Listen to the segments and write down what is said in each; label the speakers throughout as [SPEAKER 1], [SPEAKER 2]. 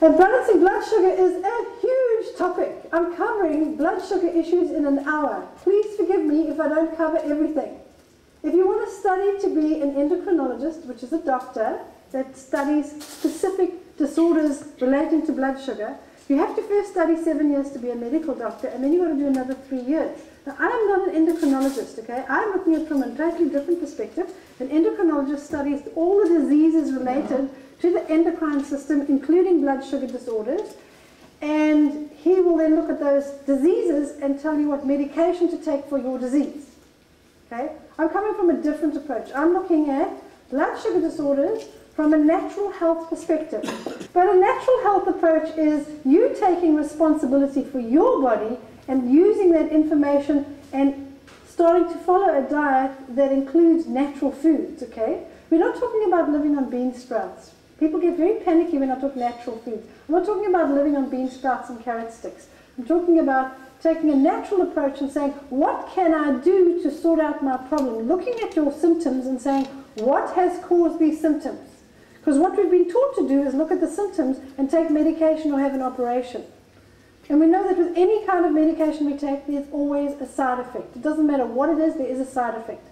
[SPEAKER 1] And balancing blood sugar is a huge topic. I'm covering blood sugar issues in an hour. Please forgive me if I don't cover everything. If you want to study to be an endocrinologist, which is a doctor that studies specific disorders relating to blood sugar, you have to first study seven years to be a medical doctor, and then you've got to do another three years. Now, I'm not an endocrinologist, okay? I'm looking at it from a totally different perspective. An endocrinologist studies all the diseases related to the endocrine system, including blood sugar disorders, and he will then look at those diseases and tell you what medication to take for your disease. Okay? I'm coming from a different approach. I'm looking at blood sugar disorders from a natural health perspective. But a natural health approach is you taking responsibility for your body and using that information and starting to follow a diet that includes natural foods, okay? We're not talking about living on bean sprouts. People get very panicky when I talk natural foods. I'm not talking about living on bean sprouts and carrot sticks. I'm talking about taking a natural approach and saying, what can I do to sort out my problem? Looking at your symptoms and saying, what has caused these symptoms? Because what we've been taught to do is look at the symptoms and take medication or have an operation. And we know that with any kind of medication we take, there's always a side effect. It doesn't matter what it is, there is a side effect.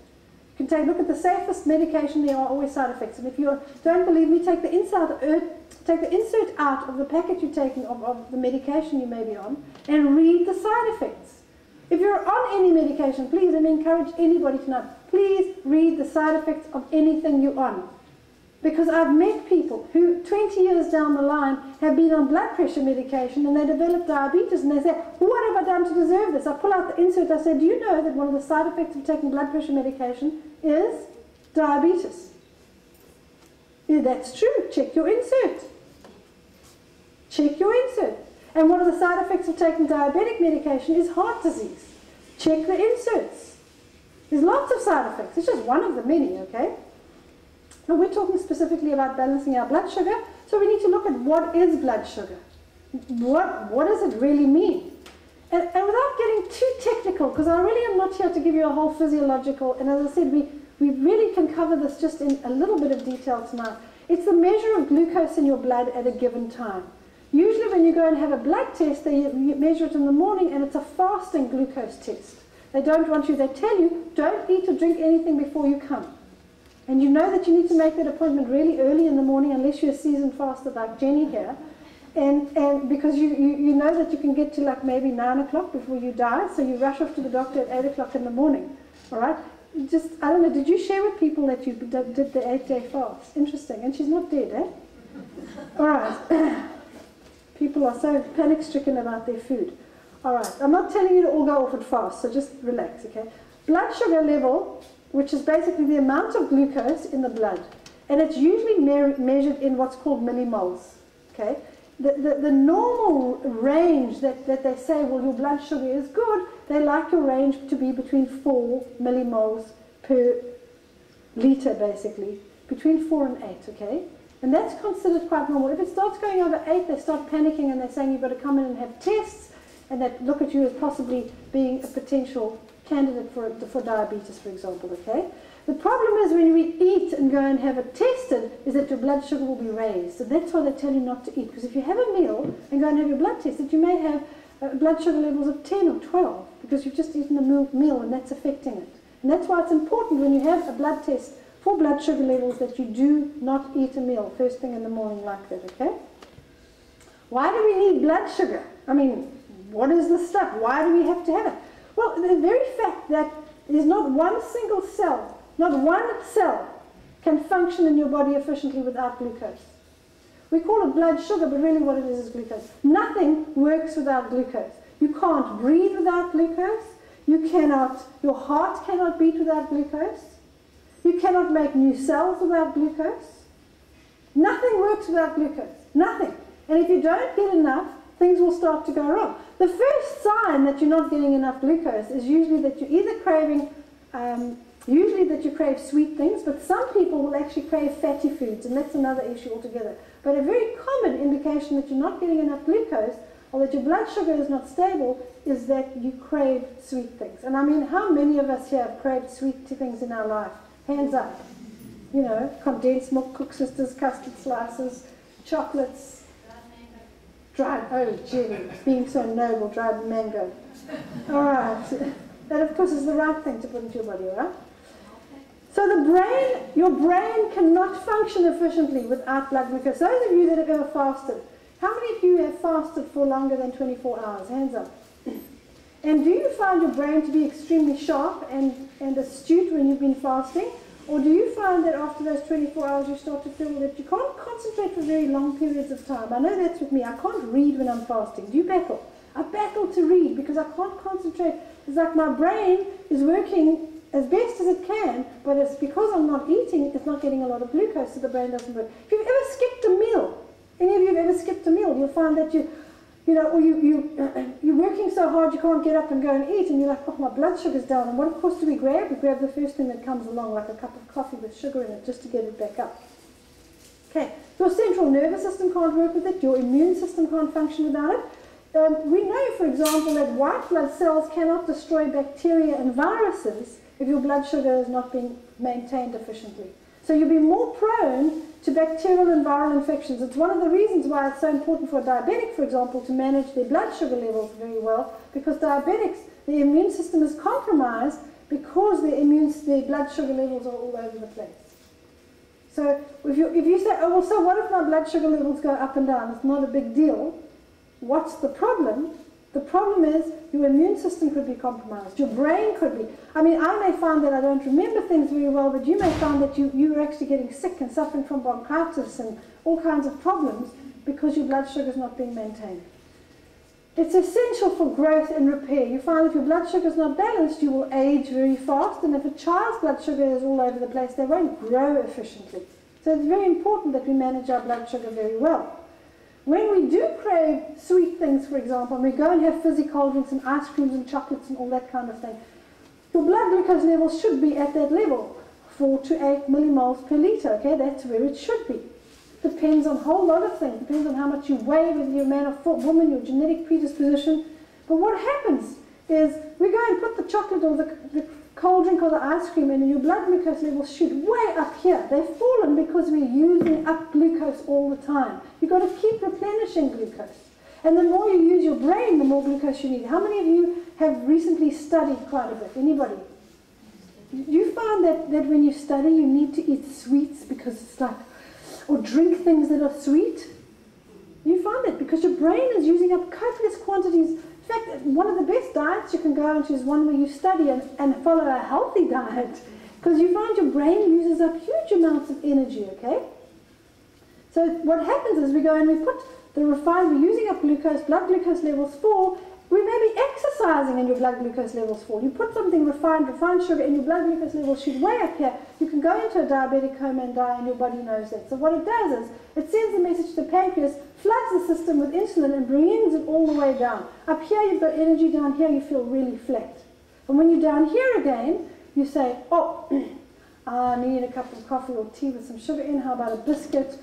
[SPEAKER 1] Can take look at the safest medication, there are always side effects. And if you don't believe me, take the insert, uh, take the insert out of the packet you're taking of, of the medication you may be on and read the side effects. If you're on any medication, please, me encourage anybody to know, please read the side effects of anything you're on. Because I've met people who 20 years down the line have been on blood pressure medication and they develop diabetes and they say, what have I done to deserve this? I pull out the insert, I say, do you know that one of the side effects of taking blood pressure medication is diabetes? Yeah, that's true. Check your insert. Check your insert. And one of the side effects of taking diabetic medication is heart disease. Check the inserts. There's lots of side effects. It's just one of the many, okay? Now we're talking specifically about balancing our blood sugar, so we need to look at what is blood sugar. What, what does it really mean? And, and without getting too technical, because I really am not here to give you a whole physiological, and as I said, we, we really can cover this just in a little bit of detail tonight. It's the measure of glucose in your blood at a given time. Usually when you go and have a blood test, they measure it in the morning and it's a fasting glucose test. They don't want you, they tell you, don't eat or drink anything before you come. And you know that you need to make that appointment really early in the morning unless you're a seasoned faster like Jenny here. And, and because you, you, you know that you can get to like maybe 9 o'clock before you die, so you rush off to the doctor at 8 o'clock in the morning. All right? Just, I don't know, did you share with people that you did the eight day fast? Interesting. And she's not dead, eh? All right. people are so panic stricken about their food. All right. I'm not telling you to all go off at fast, so just relax, okay? Blood sugar level which is basically the amount of glucose in the blood. And it's usually me measured in what's called millimoles. Okay? The, the, the, normal range that, that they say, well, your blood sugar is good, they like your range to be between 4 millimoles per liter, basically. Between 4 and 8, okay? And that's considered quite normal. If it starts going over 8, they start panicking and they're saying you've got to come in and have tests and that look at you as possibly being a potential candidate for, for diabetes, for example, okay? The problem is when we eat and go and have it tested is that your blood sugar will be raised. And that's why they tell you not to eat. Because if you have a meal and go and have your blood tested, you may have uh, blood sugar levels of 10 or 12 because you've just eaten a meal and that's affecting it. And that's why it's important when you have a blood test for blood sugar levels that you do not eat a meal first thing in the morning like that, okay? Why do we need blood sugar? I mean, what is the stuff? Why do we have to have it? Well, the very fact that there's not one single cell, not one cell, can function in your body efficiently without glucose. We call it blood sugar, but really what it is is glucose. Nothing works without glucose. You can't breathe without glucose. You cannot, your heart cannot beat without glucose. You cannot make new cells without glucose. Nothing works without glucose. Nothing. And if you don't get enough, things will start to go wrong. The first sign that you're not getting enough glucose is usually that you're either craving, um, usually that you crave sweet things, but some people will actually crave fatty foods, and that's another issue altogether. But a very common indication that you're not getting enough glucose or that your blood sugar is not stable is that you crave sweet things. And I mean, how many of us here have craved sweet things in our life? Hands up. You know, condensed milk, koeksisters, custard slices, chocolates, Dried, oh, Jenny, being so noble, dried mango. All right. That, of course, is the right thing to put into your body, right? So the brain, your brain cannot function efficiently without blood glucose. Those of you that have ever fasted, how many of you have fasted for longer than 24 hours? Hands up. And do you find your brain to be extremely sharp and, and astute when you've been fasting? Or do you find that after those 24 hours you start to feel that you can't concentrate for very long periods of time? I know that's with me. I can't read when I'm fasting. Do you battle? I battle to read because I can't concentrate. It's like my brain is working as best as it can, but it's because I'm not eating, it's not getting a lot of glucose, so the brain doesn't work. If you've ever skipped a meal, any of you have ever skipped a meal, you'll find that you you know, or you, you, you're working so hard you can't get up and go and eat, and you're like, oh, my blood sugar's down. And what, of course, do we grab? We grab the first thing that comes along, like a cup of coffee with sugar in it, just to get it back up. Okay, your central nervous system can't work with it, your immune system can't function without it. Um, we know, for example, that white blood cells cannot destroy bacteria and viruses if your blood sugar is not being maintained efficiently. So you'll be more prone to bacterial and viral infections. It's one of the reasons why it's so important for a diabetic, for example, to manage their blood sugar levels very well, because diabetics, the immune system is compromised because their, immune, their blood sugar levels are all over the place. So if you, if you say, oh, well, so what if my blood sugar levels go up and down? It's not a big deal. What's the problem? The problem is your immune system could be compromised. Your brain could be. I mean, I may find that I don't remember things very well, but you may find that you, you're actually getting sick and suffering from bronchitis and all kinds of problems because your blood sugar is not being maintained. It's essential for growth and repair. You find if your blood sugar is not balanced, you will age very fast, and if a child's blood sugar is all over the place, they won't grow efficiently. So it's very important that we manage our blood sugar very well. When we do crave sweet things, for example, and we go and have fizzy cold drinks and ice creams and chocolates and all that kind of thing, your blood glucose level should be at that level, 4 to 8 millimoles per litre, okay? That's where it should be. Depends on a whole lot of things. Depends on how much you weigh, whether you're a man or a woman, your genetic predisposition. But what happens is we go and put the chocolate or the, the cold drink or the ice cream and your blood glucose levels shoot way up here. They've fallen because we're using up glucose all the time. You've got to keep replenishing glucose. And the more you use your brain, the more glucose you need. How many of you have recently studied quite a bit? Anybody? You find that, that when you study, you need to eat sweets because it's like, or drink things that are sweet? You find it because your brain is using up copious quantities one of the best diets you can go into is one where you study and, and follow a healthy diet because you find your brain uses up huge amounts of energy, okay? So what happens is we go and we put the refined, we're using up glucose, blood glucose levels fall, we may be exercising and your blood glucose levels fall. You put something refined, refined sugar, and your blood glucose levels shoot way up here. You can go into a diabetic coma and die, and your body knows that. So what it does is it sends a message to the pancreas, floods the system with insulin, and brings it all the way down. Up here you've got energy, down here you feel really flat. And when you're down here again, you say, oh, I need a cup of coffee or tea with some sugar in. How about a biscuit?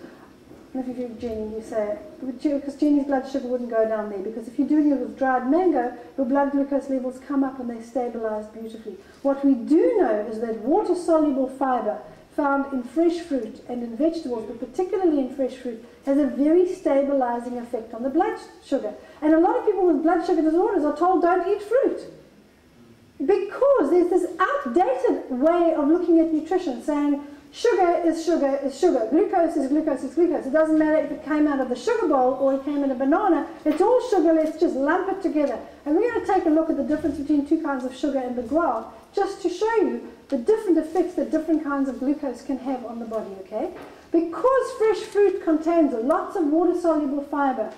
[SPEAKER 1] And if you do Jenny, you say, because Jenny's blood sugar wouldn't go down there, because if you do it with dried mango, your blood glucose levels come up and they stabilize beautifully. What we do know is that water-soluble fiber found in fresh fruit and in vegetables, but particularly in fresh fruit, has a very stabilizing effect on the blood sugar. And a lot of people with blood sugar disorders are told don't eat fruit. Because there's this outdated way of looking at nutrition saying, Sugar is sugar is sugar. Glucose is glucose is glucose. It doesn't matter if it came out of the sugar bowl or it came in a banana. It's all sugar. Let's just lump it together. And we're going to take a look at the difference between two kinds of sugar in the graph just to show you the different effects that different kinds of glucose can have on the body, okay? Because fresh fruit contains lots of water-soluble fiber,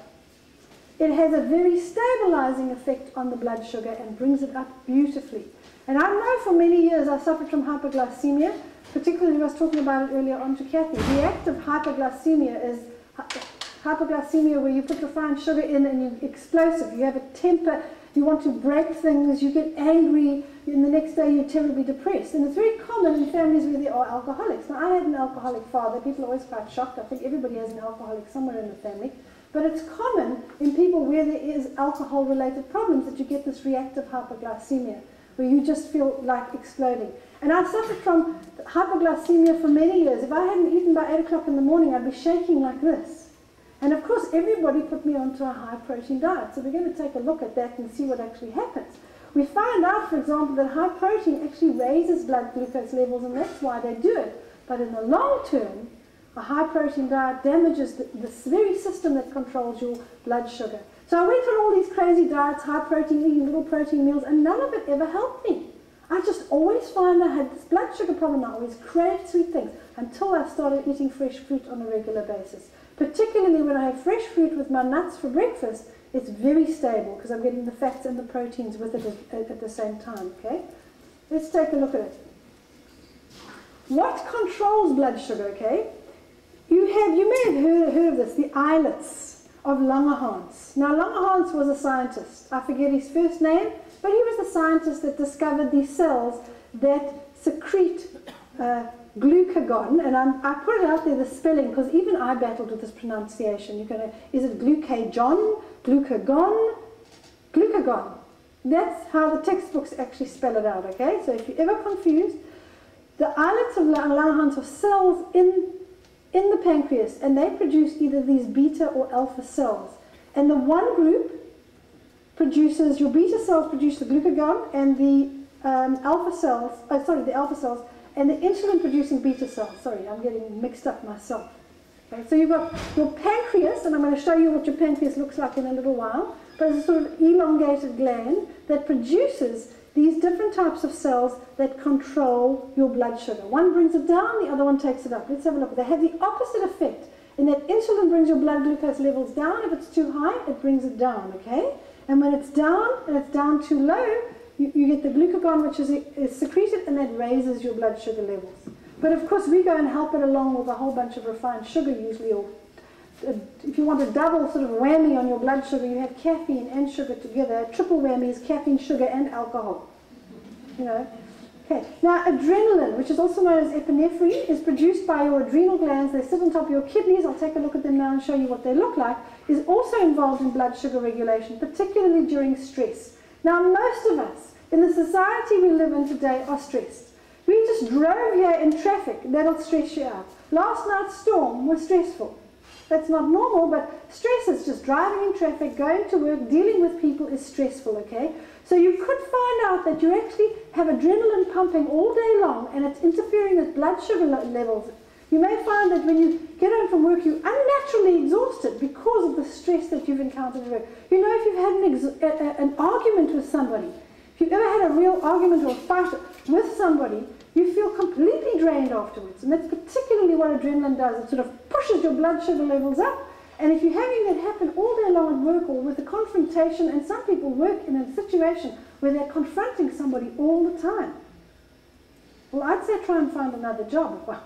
[SPEAKER 1] it has a very stabilizing effect on the blood sugar and brings it up beautifully. And I know for many years I suffered from hypoglycemia particularly I was talking about it earlier on to Kathy, of hyperglycemia is hyperglycemia where you put refined sugar in and you're explosive, you have a temper, you want to break things, you get angry, and the next day you're terribly depressed. And it's very common in families where there are alcoholics. Now, I had an alcoholic father. People are always quite shocked. I think everybody has an alcoholic somewhere in the family. But it's common in people where there is alcohol-related problems that you get this reactive hyperglycemia, where you just feel like exploding. And I suffered from hypoglycemia for many years. If I hadn't eaten by 8 o'clock in the morning, I'd be shaking like this. And of course, everybody put me onto a high protein diet. So we're going to take a look at that and see what actually happens. We find out, for example, that high protein actually raises blood glucose levels, and that's why they do it. But in the long term, a high protein diet damages the, this very system that controls your blood sugar. So I went on all these crazy diets, high protein, eating little protein meals, and none of it ever helped me. I just always find I had this blood sugar problem. I always craved sweet things until I started eating fresh fruit on a regular basis. Particularly when I have fresh fruit with my nuts for breakfast, it's very stable because I'm getting the fats and the proteins with it at, at the same time. Okay, let's take a look at it. What controls blood sugar? Okay, you have you may have heard, heard of this, the islets of Langerhans. Now Langerhans was a scientist. I forget his first name, but he was the scientist that discovered these cells that secrete. Uh, glucagon, and I'm, i put it out there, the spelling, because even I battled with this pronunciation. You're gonna, is it glucagon, glucagon, glucagon? That's how the textbooks actually spell it out, okay? So if you're ever confused, the islets of Langerhans are cells in, in the pancreas, and they produce either these beta or alpha cells. And the one group produces, your beta cells produce the glucagon, and the um, alpha cells, oh, sorry, the alpha cells and the insulin producing beta cells. Sorry, I'm getting mixed up myself. So you've got your pancreas, and I'm going to show you what your pancreas looks like in a little while, but it's a sort of elongated gland that produces these different types of cells that control your blood sugar. One brings it down, the other one takes it up. Let's have a look. They have the opposite effect in that insulin brings your blood glucose levels down. If it's too high, it brings it down, okay? And when it's down and it's down too low, you, you get the glucagon, which is, is secreted, and that raises your blood sugar levels. But of course, we go and help it along with a whole bunch of refined sugar, usually, or uh, if you want a double sort of whammy on your blood sugar, you have caffeine and sugar together. A triple whammy is caffeine, sugar, and alcohol. You know. Okay. Now, adrenaline, which is also known as epinephrine, is produced by your adrenal glands. They sit on top of your kidneys. I'll take a look at them now and show you what they look like. Is also involved in blood sugar regulation, particularly during stress. Now, most of us in the society we live in today are stressed. We just drove here in traffic, that'll stress you out. Last night's storm was stressful. That's not normal, but stress is just driving in traffic, going to work, dealing with people is stressful, okay? So you could find out that you actually have adrenaline pumping all day long and it's interfering with blood sugar levels. You may find that when you get home from work, you're unnaturally exhausted because of the stress that you've encountered at work. You know, if you've had an, an argument with somebody, if you've ever had a real argument or a fight with somebody, you feel completely drained afterwards. And that's particularly what adrenaline does. It sort of pushes your blood sugar levels up. And if you're having that happen all day long at work or with a confrontation, and some people work in a situation where they're confronting somebody all the time, well, I'd say try and find another job if.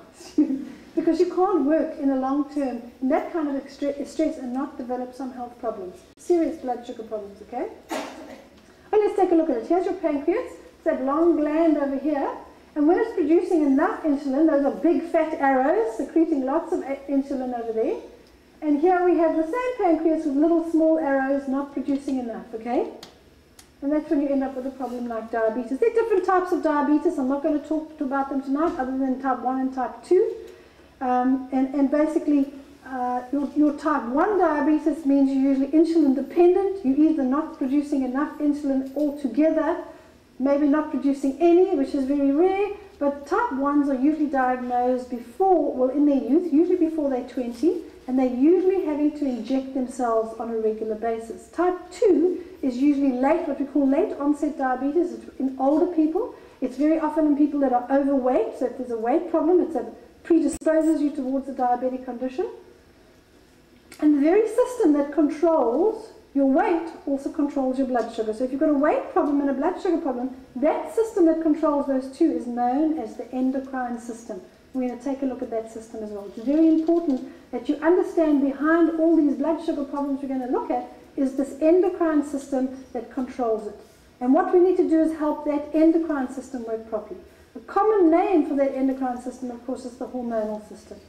[SPEAKER 1] Because you can't work in a long term in that kind of stress and not develop some health problems, serious blood sugar problems, okay? And let's take a look at it. Here's your pancreas. It's that long gland over here. And when it's producing enough insulin, those are big fat arrows secreting lots of insulin over there. And here we have the same pancreas with little small arrows not producing enough, okay? And that's when you end up with a problem like diabetes. There are different types of diabetes. I'm not going to talk about them tonight other than type 1 and type 2. Um, and, and basically, uh, your, your type 1 diabetes means you're usually insulin dependent. You're either not producing enough insulin altogether, maybe not producing any, which is very rare, but type 1s are usually diagnosed before, well, in their youth, usually before they're 20, and they're usually having to inject themselves on a regular basis. Type 2 is usually late, what we call late onset diabetes. It's in older people. It's very often in people that are overweight, so if there's a weight problem, it predisposes you towards a diabetic condition. And the very system that controls your weight also controls your blood sugar. So if you've got a weight problem and a blood sugar problem, that system that controls those two is known as the endocrine system. We're going to take a look at that system as well. It's very important that you understand behind all these blood sugar problems we're going to look at is this endocrine system that controls it. And what we need to do is help that endocrine system work properly. The common name for that endocrine system, of course, is the hormonal system.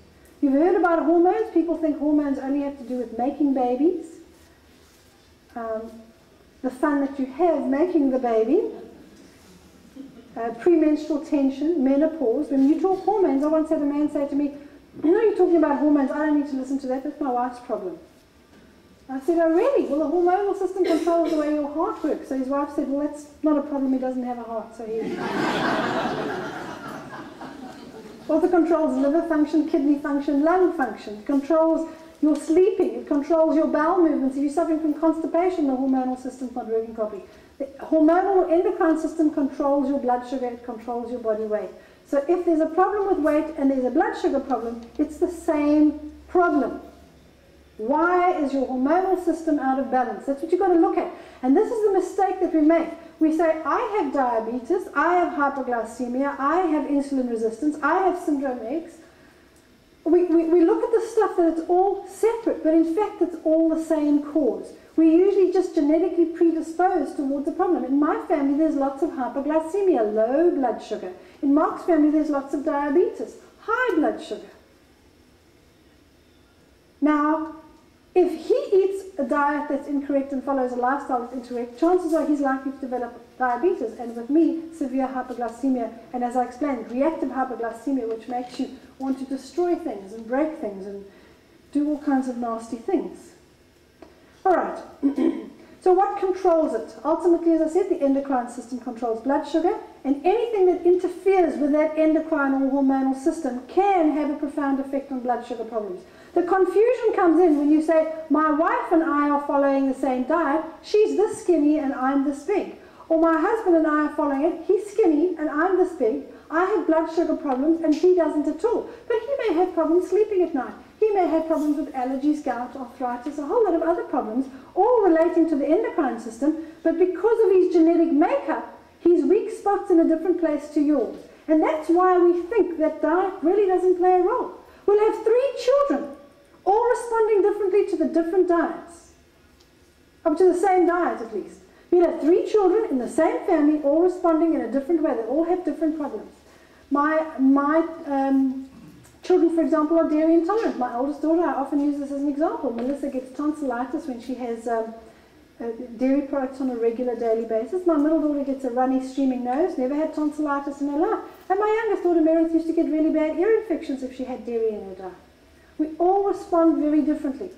[SPEAKER 1] You've heard about hormones. People think hormones only have to do with making babies. Um, the fun that you have making the baby, uh, premenstrual tension, menopause. When you talk hormones, I once had a man say to me, you know, you're talking about hormones. I don't need to listen to that. That's my wife's problem. I said, oh really? Well, the hormonal system controls the way your heart works. So his wife said, well, that's not a problem. He doesn't have a heart. So he... also controls liver function, kidney function, lung function. It controls your sleeping. It controls your bowel movements. If you're suffering from constipation, the hormonal system's not working properly. The hormonal endocrine system controls your blood sugar. It controls your body weight. So if there's a problem with weight and there's a blood sugar problem, it's the same problem. Why is your hormonal system out of balance? That's what you've got to look at. And this is the mistake that we make. We say, I have diabetes, I have hypoglycemia, I have insulin resistance, I have syndrome X. We, we, we look at the stuff that it's all separate, but in fact it's all the same cause. We're usually just genetically predisposed towards the problem. In my family, there's lots of hypoglycemia, low blood sugar. In Mark's family, there's lots of diabetes, high blood sugar. Now, if he eats a diet that's incorrect and follows a lifestyle that's incorrect, chances are he's likely to develop diabetes, and with me, severe hypoglycemia, and as I explained, reactive hypoglycemia, which makes you want to destroy things and break things and do all kinds of nasty things. All right. so what controls it? Ultimately, as I said, the endocrine system controls blood sugar, and anything that interferes with that endocrine or hormonal system can have a profound effect on blood sugar problems. The confusion comes in when you say, my wife and I are following the same diet, she's this skinny and I'm this big. Or my husband and I are following it, he's skinny and I'm this big. I have blood sugar problems and he doesn't at all. But he may have problems sleeping at night. He may have problems with allergies, gout, arthritis, a whole lot of other problems, all relating to the endocrine system. But because of his genetic makeup, his weak spots in a different place to yours. And that's why we think that diet really doesn't play a role. We'll have three children all responding differently to the different diets, up to the same diet at least. You'd have three children in the same family, all responding in a different way. They all have different problems. My, my um, children, for example, are dairy intolerant. My oldest daughter, I often use this as an example. Melissa gets tonsillitis when she has um, uh, dairy products on a regular daily basis. My middle daughter gets a runny, streaming nose, never had tonsillitis in her life. And my youngest daughter, Meredith, used to get really bad ear infections if she had dairy in her diet. We all respond very differently.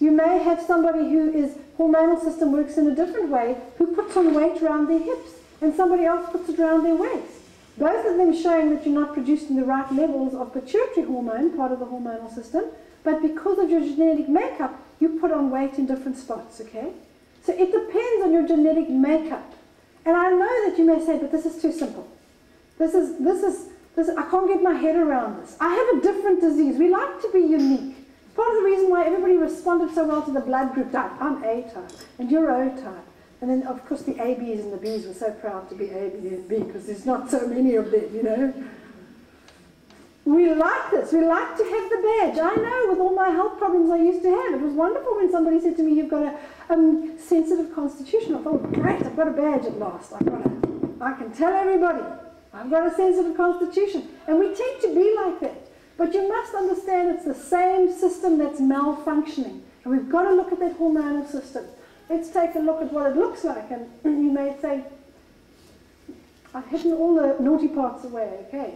[SPEAKER 1] You may have somebody who is hormonal system works in a different way who puts on weight around their hips and somebody else puts it around their waist. Both of them showing that you're not producing the right levels of pituitary hormone, part of the hormonal system, but because of your genetic makeup, you put on weight in different spots, okay? So it depends on your genetic makeup. And I know that you may say, but this is too simple. This is, this is this, I can't get my head around this. I have a different disease. We like to be unique. Part of the reason why everybody responded so well to the blood group type. I'm A type, and you're O type. And then, of course, the ABs and the Bs were so proud to be A, B, and B because there's not so many of them, you know. We like this. We like to have the badge. I know with all my health problems I used to have. It was wonderful when somebody said to me, You've got a um, sensitive constitution. I thought, Great, I've got a badge at last. I've got I can tell everybody. I've got a sensitive constitution. And we tend to be like that. But you must understand it's the same system that's malfunctioning. And we've got to look at that hormonal system. Let's take a look at what it looks like. And you may say, I've hidden all the naughty parts away. Okay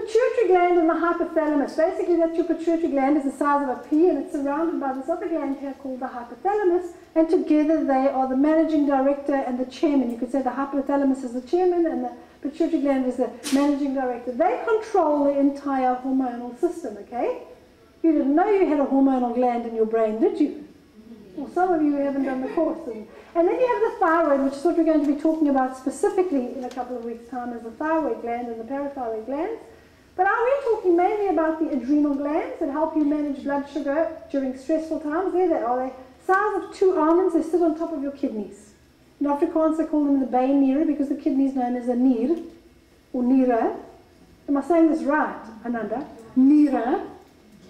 [SPEAKER 1] pituitary gland and the hypothalamus. Basically, that's your pituitary gland is the size of a pea and it's surrounded by this other gland here called the hypothalamus. And together they are the managing director and the chairman. You could say the hypothalamus is the chairman and the pituitary gland is the managing director. They control the entire hormonal system, okay? You didn't know you had a hormonal gland in your brain, did you? Well, some of you haven't done the course. And, and then you have the thyroid, which is what we're going to be talking about specifically in a couple of weeks' time, is the thyroid gland and the parathyroid glands. But are we talking mainly about the adrenal glands that help you manage blood sugar during stressful times? There they are. They size of two almonds. They sit on top of your kidneys. In Afrikaans, they call them the byniere because the kidney is known as a or nira. Am I saying this right, Ananda? Nira.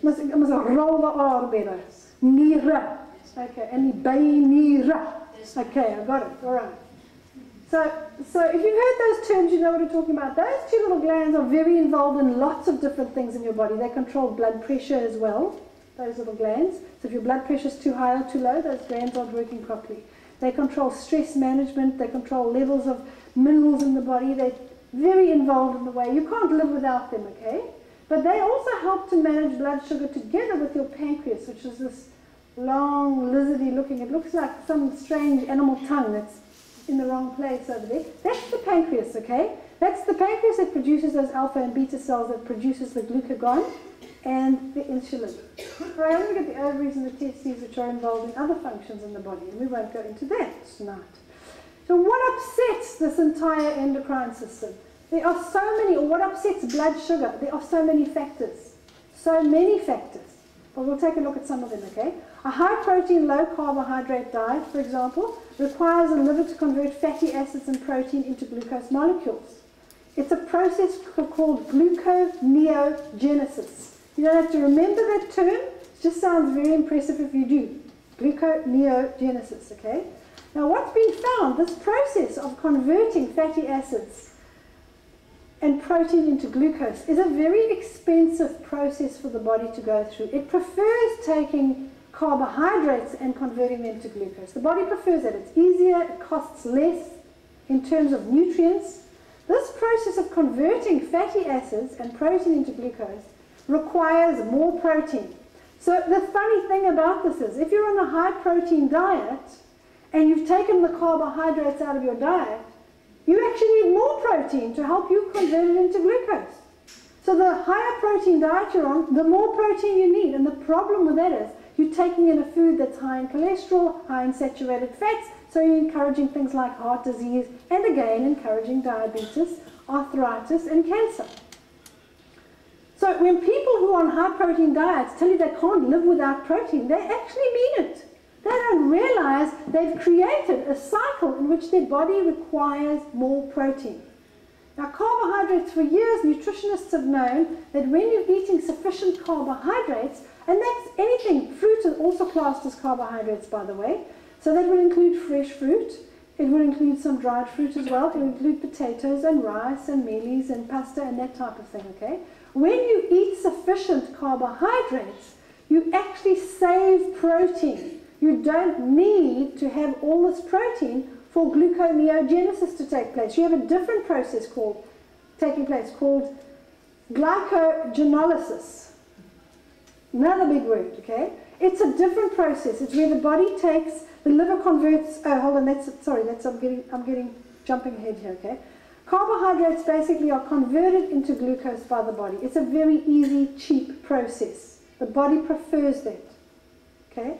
[SPEAKER 1] Must, must roll the R better. Nira. Okay, and the byniere. Okay, I got it. All right. So, so if you've heard those terms, you know what I'm talking about. Those two little glands are very involved in lots of different things in your body. They control blood pressure as well, those little glands. So if your blood pressure is too high or too low, those glands aren't working properly. They control stress management. They control levels of minerals in the body. They're very involved in the way. You can't live without them, okay? But they also help to manage blood sugar together with your pancreas, which is this long, lizardy looking, it looks like some strange animal tongue that's in the wrong place over there. That's the pancreas, okay? That's the pancreas that produces those alpha and beta cells that produces the glucagon and the insulin. Right, I'm get the ovaries and the testes which are involved in other functions in the body, and we won't go into that tonight. So what upsets this entire endocrine system? There are so many, or what upsets blood sugar? There are so many factors. So many factors. But we'll take a look at some of them, okay? A high protein, low carbohydrate diet, for example, requires the liver to convert fatty acids and protein into glucose molecules. It's a process called gluconeogenesis. You don't have to remember that term. It just sounds very impressive if you do. Gluconeogenesis, okay? Now what's been found, this process of converting fatty acids and protein into glucose is a very expensive process for the body to go through. It prefers taking carbohydrates and converting them to glucose. The body prefers that. It's easier, it costs less in terms of nutrients. This process of converting fatty acids and protein into glucose requires more protein. So the funny thing about this is if you're on a high protein diet and you've taken the carbohydrates out of your diet, you actually need more protein to help you convert it into glucose. So the higher protein diet you're on, the more protein you need. And the problem with that is you're taking in a food that's high in cholesterol, high in saturated fats, so you're encouraging things like heart disease and again encouraging diabetes, arthritis and cancer. So when people who are on high protein diets tell you they can't live without protein, they actually mean it. They don't realize they've created a cycle in which their body requires more protein. Now, carbohydrates, for years, nutritionists have known that when you're eating sufficient carbohydrates, and that's anything, fruit is also classed as carbohydrates, by the way, so that would include fresh fruit, it would include some dried fruit as well, it would include potatoes and rice and mealies and pasta and that type of thing, okay? When you eat sufficient carbohydrates, you actually save protein. You don't need to have all this protein for gluconeogenesis to take place. You have a different process called taking place called glycogenolysis. Another big word, okay? It's a different process. It's where the body takes, the liver converts, oh, hold on, that's, sorry, that's, I'm getting, I'm getting, jumping ahead here, okay? Carbohydrates basically are converted into glucose by the body. It's a very easy, cheap process. The body prefers that, okay?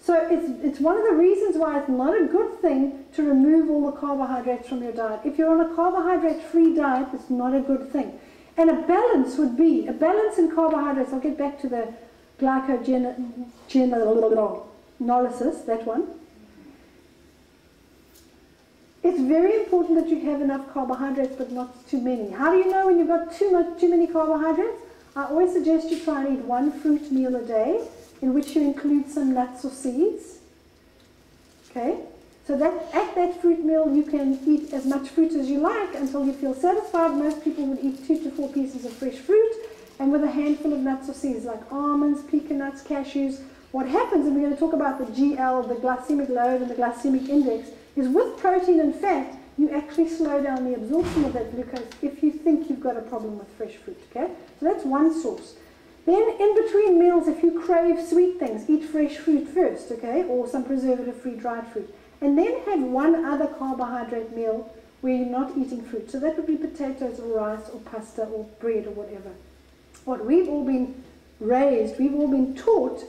[SPEAKER 1] So it's, it's one of the reasons why it's not a good thing to remove all the carbohydrates from your diet. If you're on a carbohydrate-free diet, it's not a good thing. And a balance would be, a balance in carbohydrates, I'll get back to the glycogenolysis, that one. It's very important that you have enough carbohydrates, but not too many. How do you know when you've got too much, too many carbohydrates? I always suggest you try and eat one fruit meal a day in which you include some nuts or seeds. Okay? So that at that fruit meal, you can eat as much fruit as you like until you feel satisfied. Most people would eat two to four pieces of fresh fruit and with a handful of nuts or seeds like almonds, pecan nuts, cashews. What happens, and we're going to talk about the GL, the glycemic load, and the glycemic index, is with protein and fat, you actually slow down the absorption of that glucose if you think you've got a problem with fresh fruit. Okay? So that's one source. Then in between meals, if you crave sweet things, eat fresh fruit first, okay, or some preservative-free dried fruit. And then have one other carbohydrate meal where you're not eating fruit. So that would be potatoes or rice or pasta or bread or whatever. What we've all been raised, we've all been taught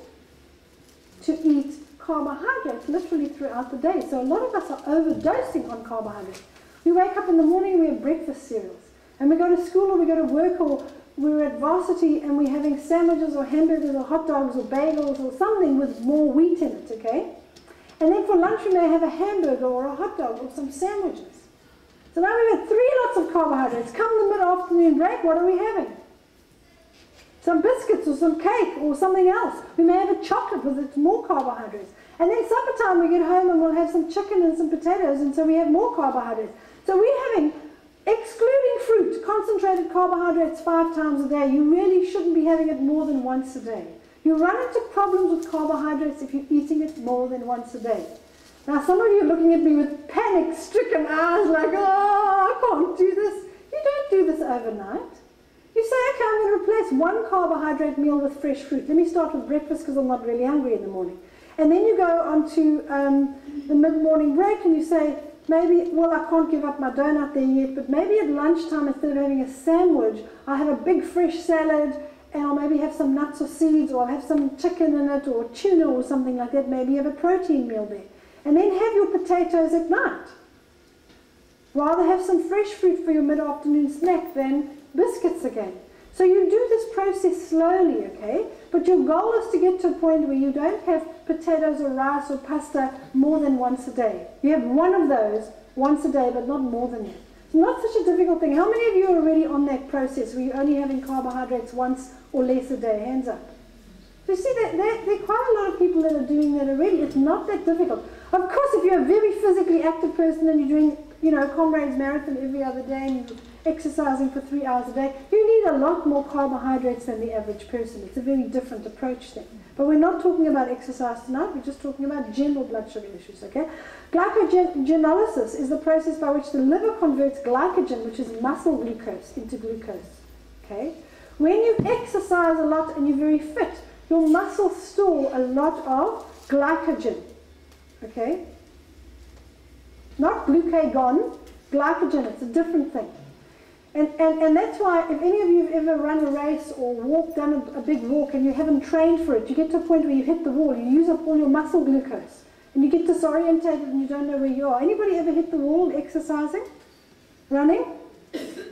[SPEAKER 1] to eat carbohydrates literally throughout the day. So a lot of us are overdosing on carbohydrates. We wake up in the morning, we have breakfast cereals. And we go to school or we go to work or we're at varsity and we're having sandwiches or hamburgers or hot dogs or bagels or something with more wheat in it, okay? And then for lunch we may have a hamburger or a hot dog or some sandwiches. So now we've had three lots of carbohydrates. Come the mid-afternoon break, what are we having? Some biscuits or some cake or something else. We may have a chocolate with it's more carbohydrates. And then supper time we get home and we'll have some chicken and some potatoes and so we have more carbohydrates. So we're having Excluding fruit, concentrated carbohydrates five times a day, you really shouldn't be having it more than once a day. You run into problems with carbohydrates if you're eating it more than once a day. Now, some of you are looking at me with panic stricken eyes, like, oh, I can't do this. You don't do this overnight. You say, okay, I'm going to replace one carbohydrate meal with fresh fruit. Let me start with breakfast because I'm not really hungry in the morning. And then you go on to um, the mid-morning break and you say, maybe, well, I can't give up my donut there yet, but maybe at lunchtime, instead of having a sandwich, I have a big fresh salad and I'll maybe have some nuts or seeds or have some chicken in it or tuna or something like that. Maybe have a protein meal there. And then have your potatoes at night. Rather have some fresh fruit for your mid-afternoon snack than biscuits again. So you do this process slowly, okay? But your goal is to get to a point where you don't have potatoes or rice or pasta more than once a day. You have one of those once a day, but not more than that. Not such a difficult thing. How many of you are already on that process where you're only having carbohydrates once or less a day? Hands up. So you see, there, there, there are quite a lot of people that are doing that already. It's not that difficult. Of course, if you're a very physically active person and you're doing, you know, comrades marathon every other day and you're exercising for three hours a day, you need a lot more carbohydrates than the average person. It's a very different approach then. But we're not talking about exercise tonight, we're just talking about general blood sugar issues, okay? Glycogenolysis is the process by which the liver converts glycogen, which is muscle glucose, into glucose, okay? When you exercise a lot and you're very fit, your muscles store a lot of glycogen, okay? Not glucagon, glycogen, it's a different thing. And, and, and that's why if any of you have ever run a race or walked, done a, a big walk and you haven't trained for it, you get to a point where you hit the wall, you use up all your muscle glucose, and you get disorientated and you don't know where you are. Anybody ever hit the wall exercising? Running?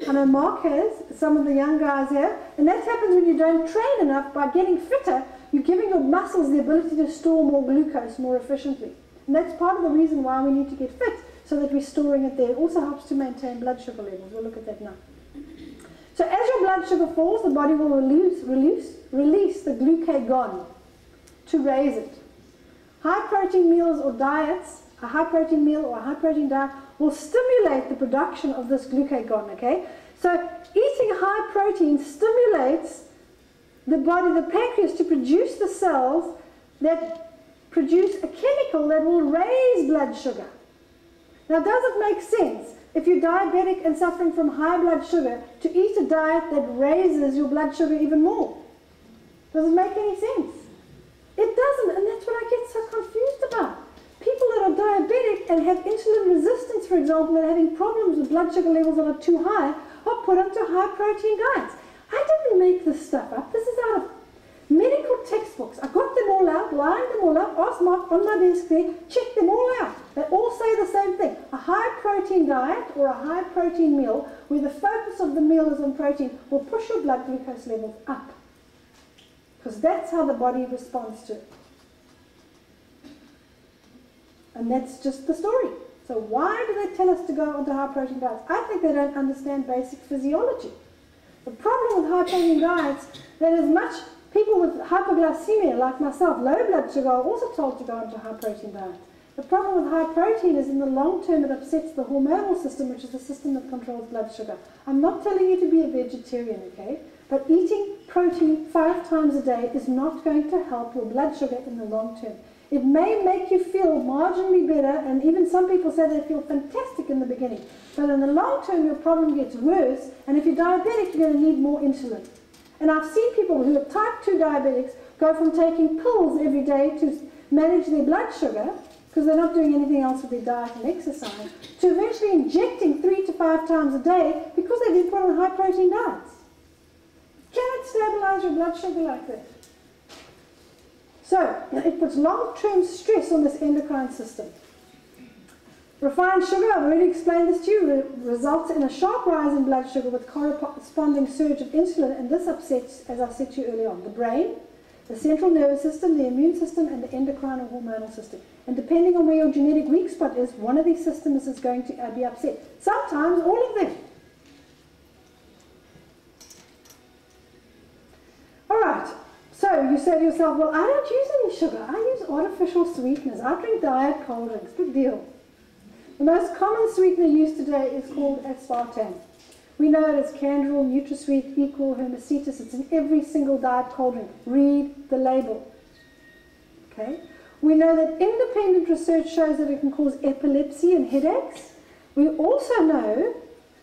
[SPEAKER 1] I know Mark has, some of the young guys here, and that happens when you don't train enough by getting fitter, you're giving your muscles the ability to store more glucose more efficiently. And that's part of the reason why we need to get fit, so that we're storing it there. It also helps to maintain blood sugar levels. We'll look at that now. So as your blood sugar falls, the body will release, release, release the glucagon to raise it. High protein meals or diets, a high protein meal or a high protein diet will stimulate the production of this glucagon, okay? So eating high protein stimulates the body, the pancreas, to produce the cells that produce a chemical that will raise blood sugar. Now, does it make sense if you're diabetic and suffering from high blood sugar, to eat a diet that raises your blood sugar even more. Does it make any sense? It doesn't, and that's what I get so confused about. People that are diabetic and have insulin resistance, for example, and having problems with blood sugar levels that are too high, are put onto high protein diets. I didn't make this stuff up. This is out of medical textbooks. I got them all out, lined them all up, asked Mark on my desk there, checked them all out. They all say the same thing. A high protein diet or a high protein meal where the focus of the meal is on protein will push your blood glucose levels up. Because that's how the body responds to it. And that's just the story. So why do they tell us to go onto high protein diets? I think they don't understand basic physiology. The problem with high protein diets that as much people with hypoglycemia like myself, low blood sugar, are also told to go onto high protein diets. The problem with high protein is in the long term it upsets the hormonal system, which is the system that controls blood sugar. I'm not telling you to be a vegetarian, okay? But eating protein five times a day is not going to help your blood sugar in the long term. It may make you feel marginally better, and even some people say they feel fantastic in the beginning. But in the long term, your problem gets worse, and if you're diabetic, you're going to need more insulin. And I've seen people who are type 2 diabetics go from taking pills every day to manage their blood sugar because they're not doing anything else with their diet and exercise, to eventually injecting three to five times a day because they've been put on high protein diets. It stabilize your blood sugar like that? So, it puts long-term stress on this endocrine system. Refined sugar, I've already explained this to you, re results in a sharp rise in blood sugar with corresponding surge of insulin, and this upsets, as I said to you earlier on, the brain, the central nervous system, the immune system, and the endocrine or hormonal system. And depending on where your genetic weak spot is, one of these systems is going to uh, be upset. Sometimes all of them. All right. So you say to yourself, well, I don't use any sugar. I use artificial sweeteners. I drink diet cold drinks. Big deal. The most common sweetener used today is called aspartame. We know it as Canderel, NutraSweet, Equal, Hermesetas. It's in every single diet cold. Read the label. Okay? We know that independent research shows that it can cause epilepsy and headaches. We also know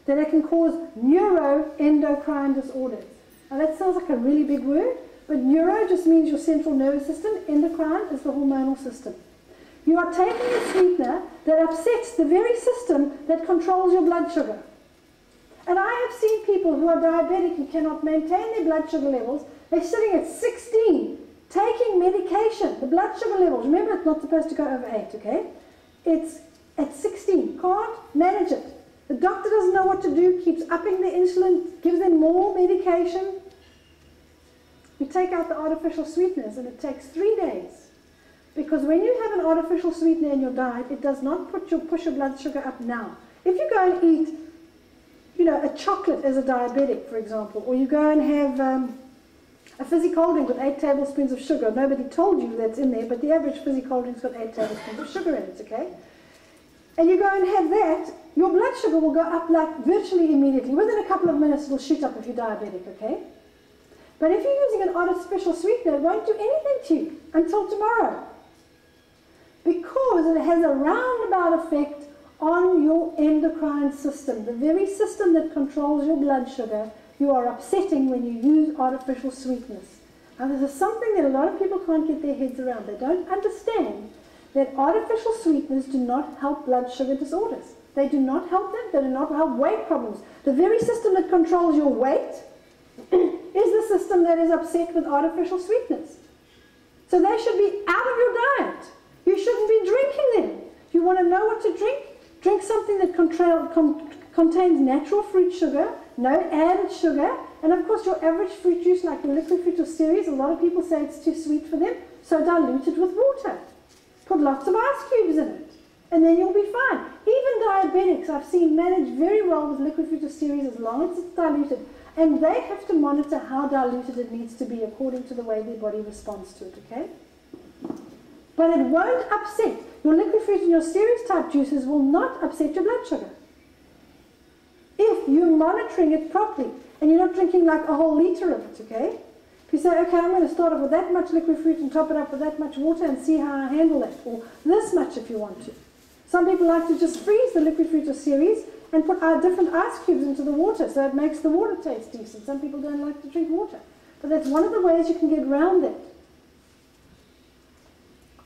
[SPEAKER 1] that it can cause neuroendocrine disorders. Now that sounds like a really big word, But neuro just means your central nervous system, endocrine is the hormonal system. You are taking a sweetener that upsets the very system that controls your blood sugar. And I have seen people who are diabetic and cannot maintain their blood sugar levels. They're sitting at 16, taking medication. The blood sugar levels, remember it's not supposed to go over 8, okay? It's at 16, can't manage it. The doctor doesn't know what to do, keeps upping the insulin, gives them more medication. You take out the artificial sweeteners and it takes three days. Because when you have an artificial sweetener in your diet, it does not put your, push your blood sugar up now. If you go and eat, you know, a chocolate as a diabetic, for example, or you go and have um, a fizzy cold drink with eight tablespoons of sugar, nobody told you that's in there, but the average fizzy cold drink's got eight tablespoons of sugar in it, okay? And you go and have that, your blood sugar will go up like virtually immediately. Within a couple of minutes, it will shoot up if you're diabetic, okay? But if you're using an artificial sweetener, it won't do anything to you until tomorrow. Because it has a roundabout effect on your endocrine system, the very system that controls your blood sugar, you are upsetting when you use artificial sweeteners. And this is something that a lot of people can't get their heads around. They don't understand that artificial sweeteners do not help blood sugar disorders. They do not help them. They do not help weight problems. The very system that controls your weight is the system that is upset with artificial sweeteners. So they should be out of your diet. You shouldn't be drinking them. You want to know what to drink? Drink something that con contains natural fruit sugar, no added sugar, and of course your average fruit juice like the Liqui-Fruit or Ceres, a lot of people say it's too sweet for them, so dilute it with water. Put lots of ice cubes in it, and then you'll be fine. Even diabetics I've seen manage very well with Liqui-Fruit or Ceres as long as it's diluted, and they have to monitor how diluted it needs to be according to the way their body responds to it, okay? But it won't upset. Your Liqui-Fruit and your Ceres type juices will not upset your blood sugar. If you're monitoring it properly and you're not drinking like a whole liter of it, okay? If you say, okay, I'm going to start off with that much Liqui-Fruit and top it up with that much water and see how I handle that, or this much if you want to. Some people like to just freeze the Liqui-Fruit or Ceres and put our different ice cubes into the water so it makes the water taste decent. Some people don't like to drink water. But that's one of the ways you can get around it.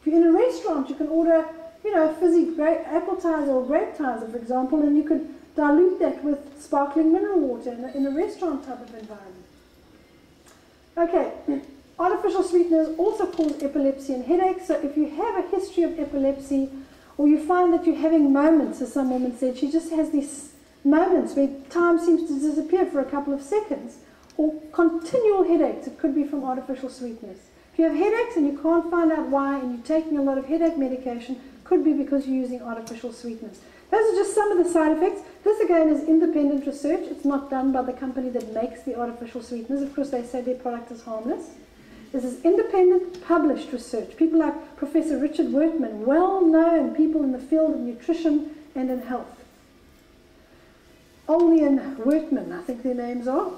[SPEAKER 1] If you're in a restaurant, you can order, you know, fizzy grape, Appletiser or Grapetiser, for example, and you could dilute that with sparkling mineral water in a, in a restaurant type of environment. Okay, artificial sweeteners also cause epilepsy and headaches. So if you have a history of epilepsy, or you find that you're having moments, as some woman said, she just has these moments where time seems to disappear for a couple of seconds, or continual headaches, it could be from artificial sweeteners. If you have headaches and you can't find out why and you're taking a lot of headache medication, could be because you're using artificial sweeteners. Those are just some of the side effects. This again is independent research. It's not done by the company that makes the artificial sweeteners. Of course, they say their product is harmless. This is independent published research. People like Professor Richard Wurtman, well-known people in the field of nutrition and in health. Olney and Wurtman, I think their names are.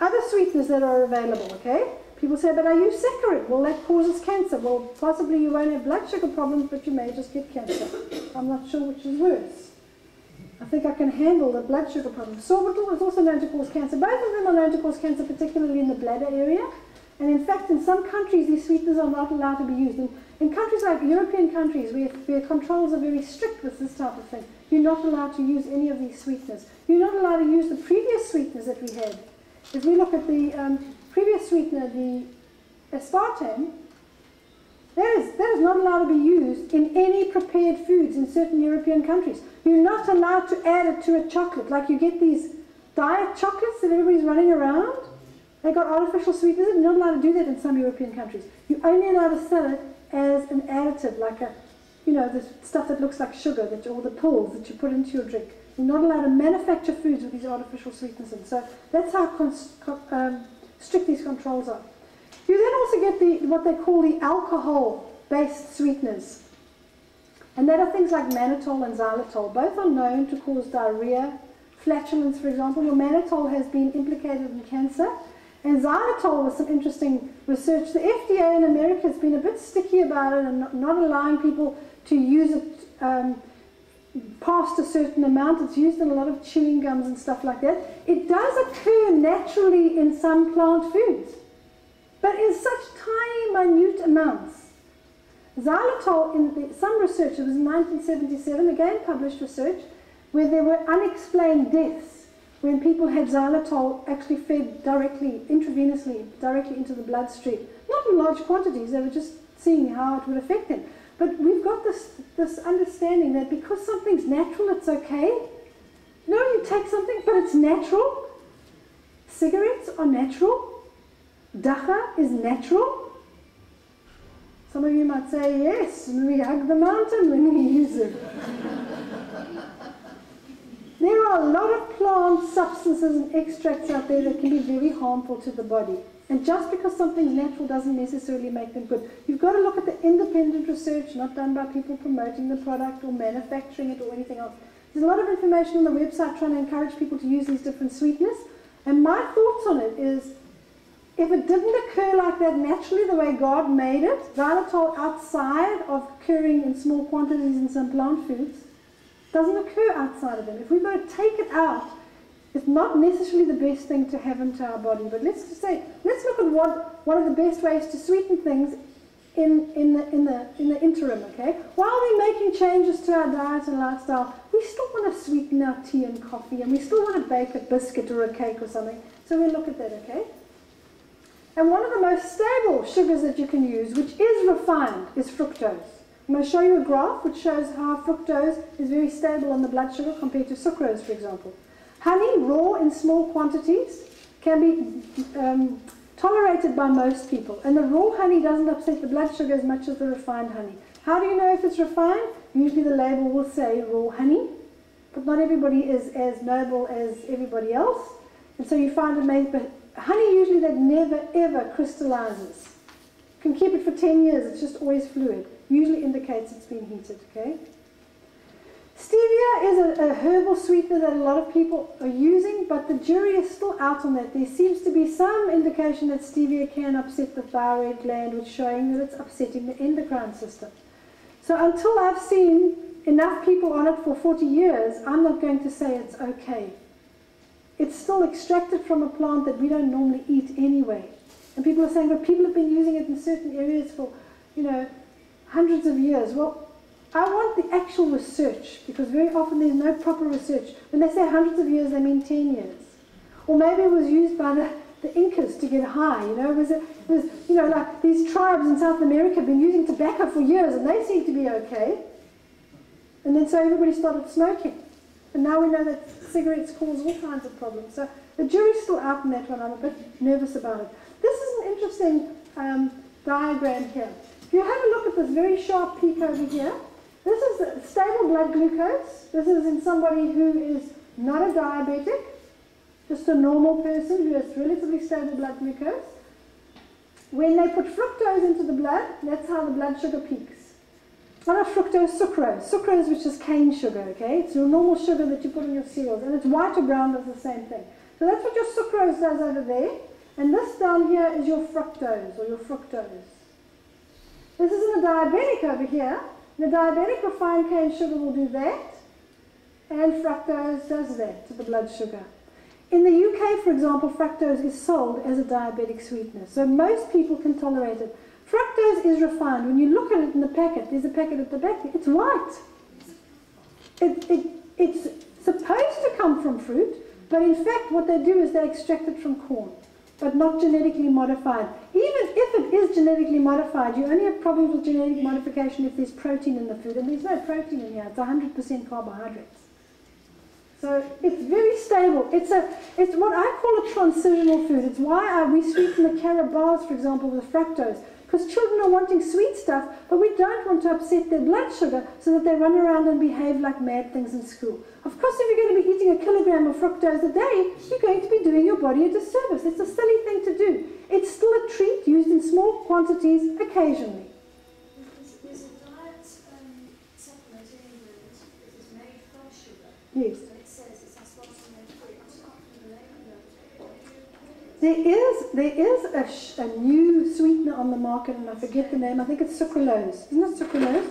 [SPEAKER 1] Other sweeteners that are available, okay? People say, but I use saccharin. Well, that causes cancer. Well, possibly you won't have blood sugar problems, but you may just get cancer. I'm not sure which is worse. I think I can handle the blood sugar problem. Sorbitol is also known to cause cancer. Both of them are known to cause cancer, particularly in the bladder area. And in fact, in some countries, these sweeteners are not allowed to be used. In, in countries like European countries, where, where controls are very strict with this type of thing, you're not allowed to use any of these sweeteners. You're not allowed to use the previous sweeteners that we had. If we look at the um, previous sweetener, the aspartame, that is, that is not allowed to be used in any prepared foods in certain European countries. You're not allowed to add it to a chocolate. Like you get these diet chocolates that everybody's running around. They got artificial sweeteners. You're not allowed to do that in some European countries. You're only allowed to sell it as an additive, like a, you know, the stuff that looks like sugar, that, or the pills that you put into your drink. You're not allowed to manufacture foods with these artificial sweeteners. So that's how um, strict these controls are. You then also get the what they call the alcohol-based sweeteners. And that are things like mannitol and xylitol. Both are known to cause diarrhea, flatulence, for example. Your mannitol has been implicated in cancer. And xylitol was some interesting research. The FDA in America has been a bit sticky about it and not allowing people to use it um, past a certain amount. It's used in a lot of chewing gums and stuff like that. It does occur naturally in some plant foods. but in such tiny, minute amounts. Xylitol, in the, some research, it was in 1977, again published research, where there were unexplained deaths when people had xylitol actually fed directly, intravenously, directly into the bloodstream. Not in large quantities, they were just seeing how it would affect them. But we've got this, this understanding that because something's natural, it's okay. No, you take something, but it's natural. Cigarettes are natural. Dagga is natural. Some of you might say, yes, we hug the mountain when we use it. there are a lot of plant substances and extracts out there that can be very harmful to the body. And just because something's natural doesn't necessarily make them good. You've got to look at the independent research, not done by people promoting the product or manufacturing it or anything else. There's a lot of information on the website trying to encourage people to use these different sweeteners. And my thoughts on it is if it didn't occur like that naturally, the way God made it, xylitol outside of occurring in small quantities in some plant foods, doesn't occur outside of them. If we've got to take it out, it's not necessarily the best thing to have into our body. But let's just say, let's look at what one of the best ways to sweeten things in, in, the, in, the, in the interim, okay? While we're making changes to our diet and lifestyle, we still want to sweeten our tea and coffee, and we still want to bake a biscuit or a cake or something. So we look at that, okay? And one of the most stable sugars that you can use, which is refined, is fructose. I'm going to show you a graph which shows how fructose is very stable on the blood sugar compared to sucrose, for example. Honey, raw in small quantities, can be um, tolerated by most people. And the raw honey doesn't upset the blood sugar as much as the refined honey. How do you know if it's refined? Usually the label will say raw honey, but not everybody is as noble as everybody else. And so you find it made, but honey usually that never ever crystallizes. You can keep it for 10 years, it's just always fluid. Usually indicates it's been heated, okay? Stevia is a, a, herbal sweetener that a lot of people are using, but the jury is still out on that. There seems to be some indication that stevia can upset the thyroid gland, which showing that it's upsetting the endocrine system. So until I've seen enough people on it for 40 years, I'm not going to say it's okay. It's still extracted from a plant that we don't normally eat anyway. And people are saying, but people have been using it in certain areas for, you know, hundreds of years. Well, I want the actual research because very often there's no proper research. When they say hundreds of years, they mean 10 years. Or maybe it was used by the, the Incas to get high, you know. It was, it was, you know, like these tribes in South America have been using tobacco for years and they seem to be okay. And then so everybody started smoking. And now we know that cigarettes cause all kinds of problems. So the jury's still out on that one. I'm a bit nervous about it. This is an interesting um, diagram here. If you have a look at this very sharp peak over here, this is stable blood glucose. This is in somebody who is not a diabetic, just a normal person who has relatively stable blood glucose. When they put fructose into the blood, that's how the blood sugar peaks. Not a fructose, sucrose. Sucrose, which is cane sugar, okay? It's your normal sugar that you put in your cereals, and it's white or brown, does the same thing. So that's what your sucrose does over there. And this down here is your fructose, or your fructose. This isn't a diabetic over here. The diabetic refined cane sugar will do that, and fructose does that to the blood sugar. In the UK, for example, fructose is sold as a diabetic sweetener, so most people can tolerate it. Fructose is refined. When you look at it in the packet, there's a packet at the back, it's white. It, it, it's supposed to come from fruit, but in fact what they do is they extract it from corn but not genetically modified. Even if it is genetically modified, you only have problems with genetic modification if there's protein in the food, and there's no protein in here. It's 100% carbohydrates. So it's very stable. It's a, it's what I call a transitional food. It's why I, we sweeten the carob bars, for example, with fructose. Because children are wanting sweet stuff, but we don't want to upset their blood sugar so that they run around and behave like mad things in school. Of course, if you're going to be eating a kilogram of fructose a day, you're going to be doing your body a disservice. It's a silly thing to do. It's still a treat used in small quantities occasionally.
[SPEAKER 2] There's a diet um, supplement in England that is made from sugar.
[SPEAKER 1] Yes.
[SPEAKER 2] And it says it's aspartame free. I can't remember the name of it.
[SPEAKER 1] There is there is a, sh- a new sweetener on the market, and I forget the name. I think it's sucralose. Isn't it sucralose?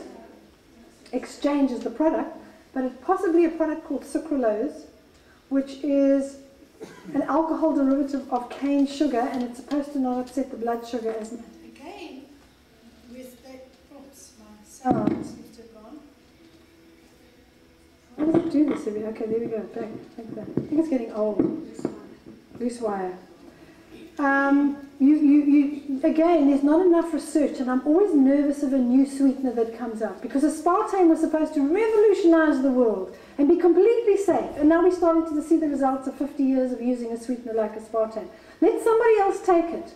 [SPEAKER 1] Exchange is the product, but it's possibly a product called sucralose, which is an alcohol derivative of cane sugar, and it's supposed to not upset the blood sugar as much.
[SPEAKER 2] Again, with that, oops, my sound seems ah. to have gone.
[SPEAKER 1] How does it do this? Okay, there we go. Back, like that. I think it's getting old. Loose wire. Um, you, you, you, again, there's not enough research, and I'm always nervous of a new sweetener that comes out because aspartame was supposed to revolutionize the world and be completely safe. And now we're starting to see the results of 50 years of using a sweetener like aspartame. Let somebody else take it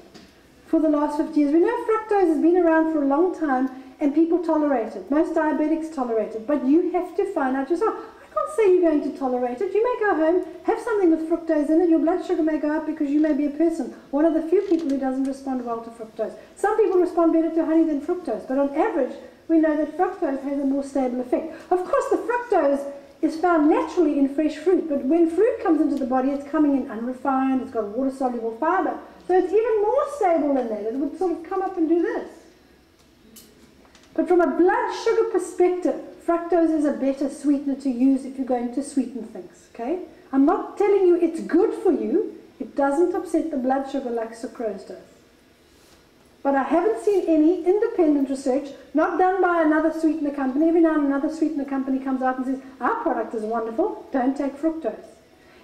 [SPEAKER 1] for the last 50 years. We know fructose has been around for a long time and people tolerate it. Most diabetics tolerate it, but you have to find out yourself. Can't say you're going to tolerate it. You may go home, have something with fructose in it, your blood sugar may go up because you may be a person, one of the few people who doesn't respond well to fructose. Some people respond better to honey than fructose, but on average, we know that fructose has a more stable effect. Of course, the fructose is found naturally in fresh fruit, but when fruit comes into the body, it's coming in unrefined, it's got water soluble fiber, so it's even more stable than that. It would sort of come up and do this. But from a blood sugar perspective, fructose is a better sweetener to use if you're going to sweeten things, okay? I'm not telling you it's good for you. It doesn't upset the blood sugar like sucrose does. But I haven't seen any independent research, not done by another sweetener company. Every now and another sweetener company comes out and says, our product is wonderful, don't take fructose.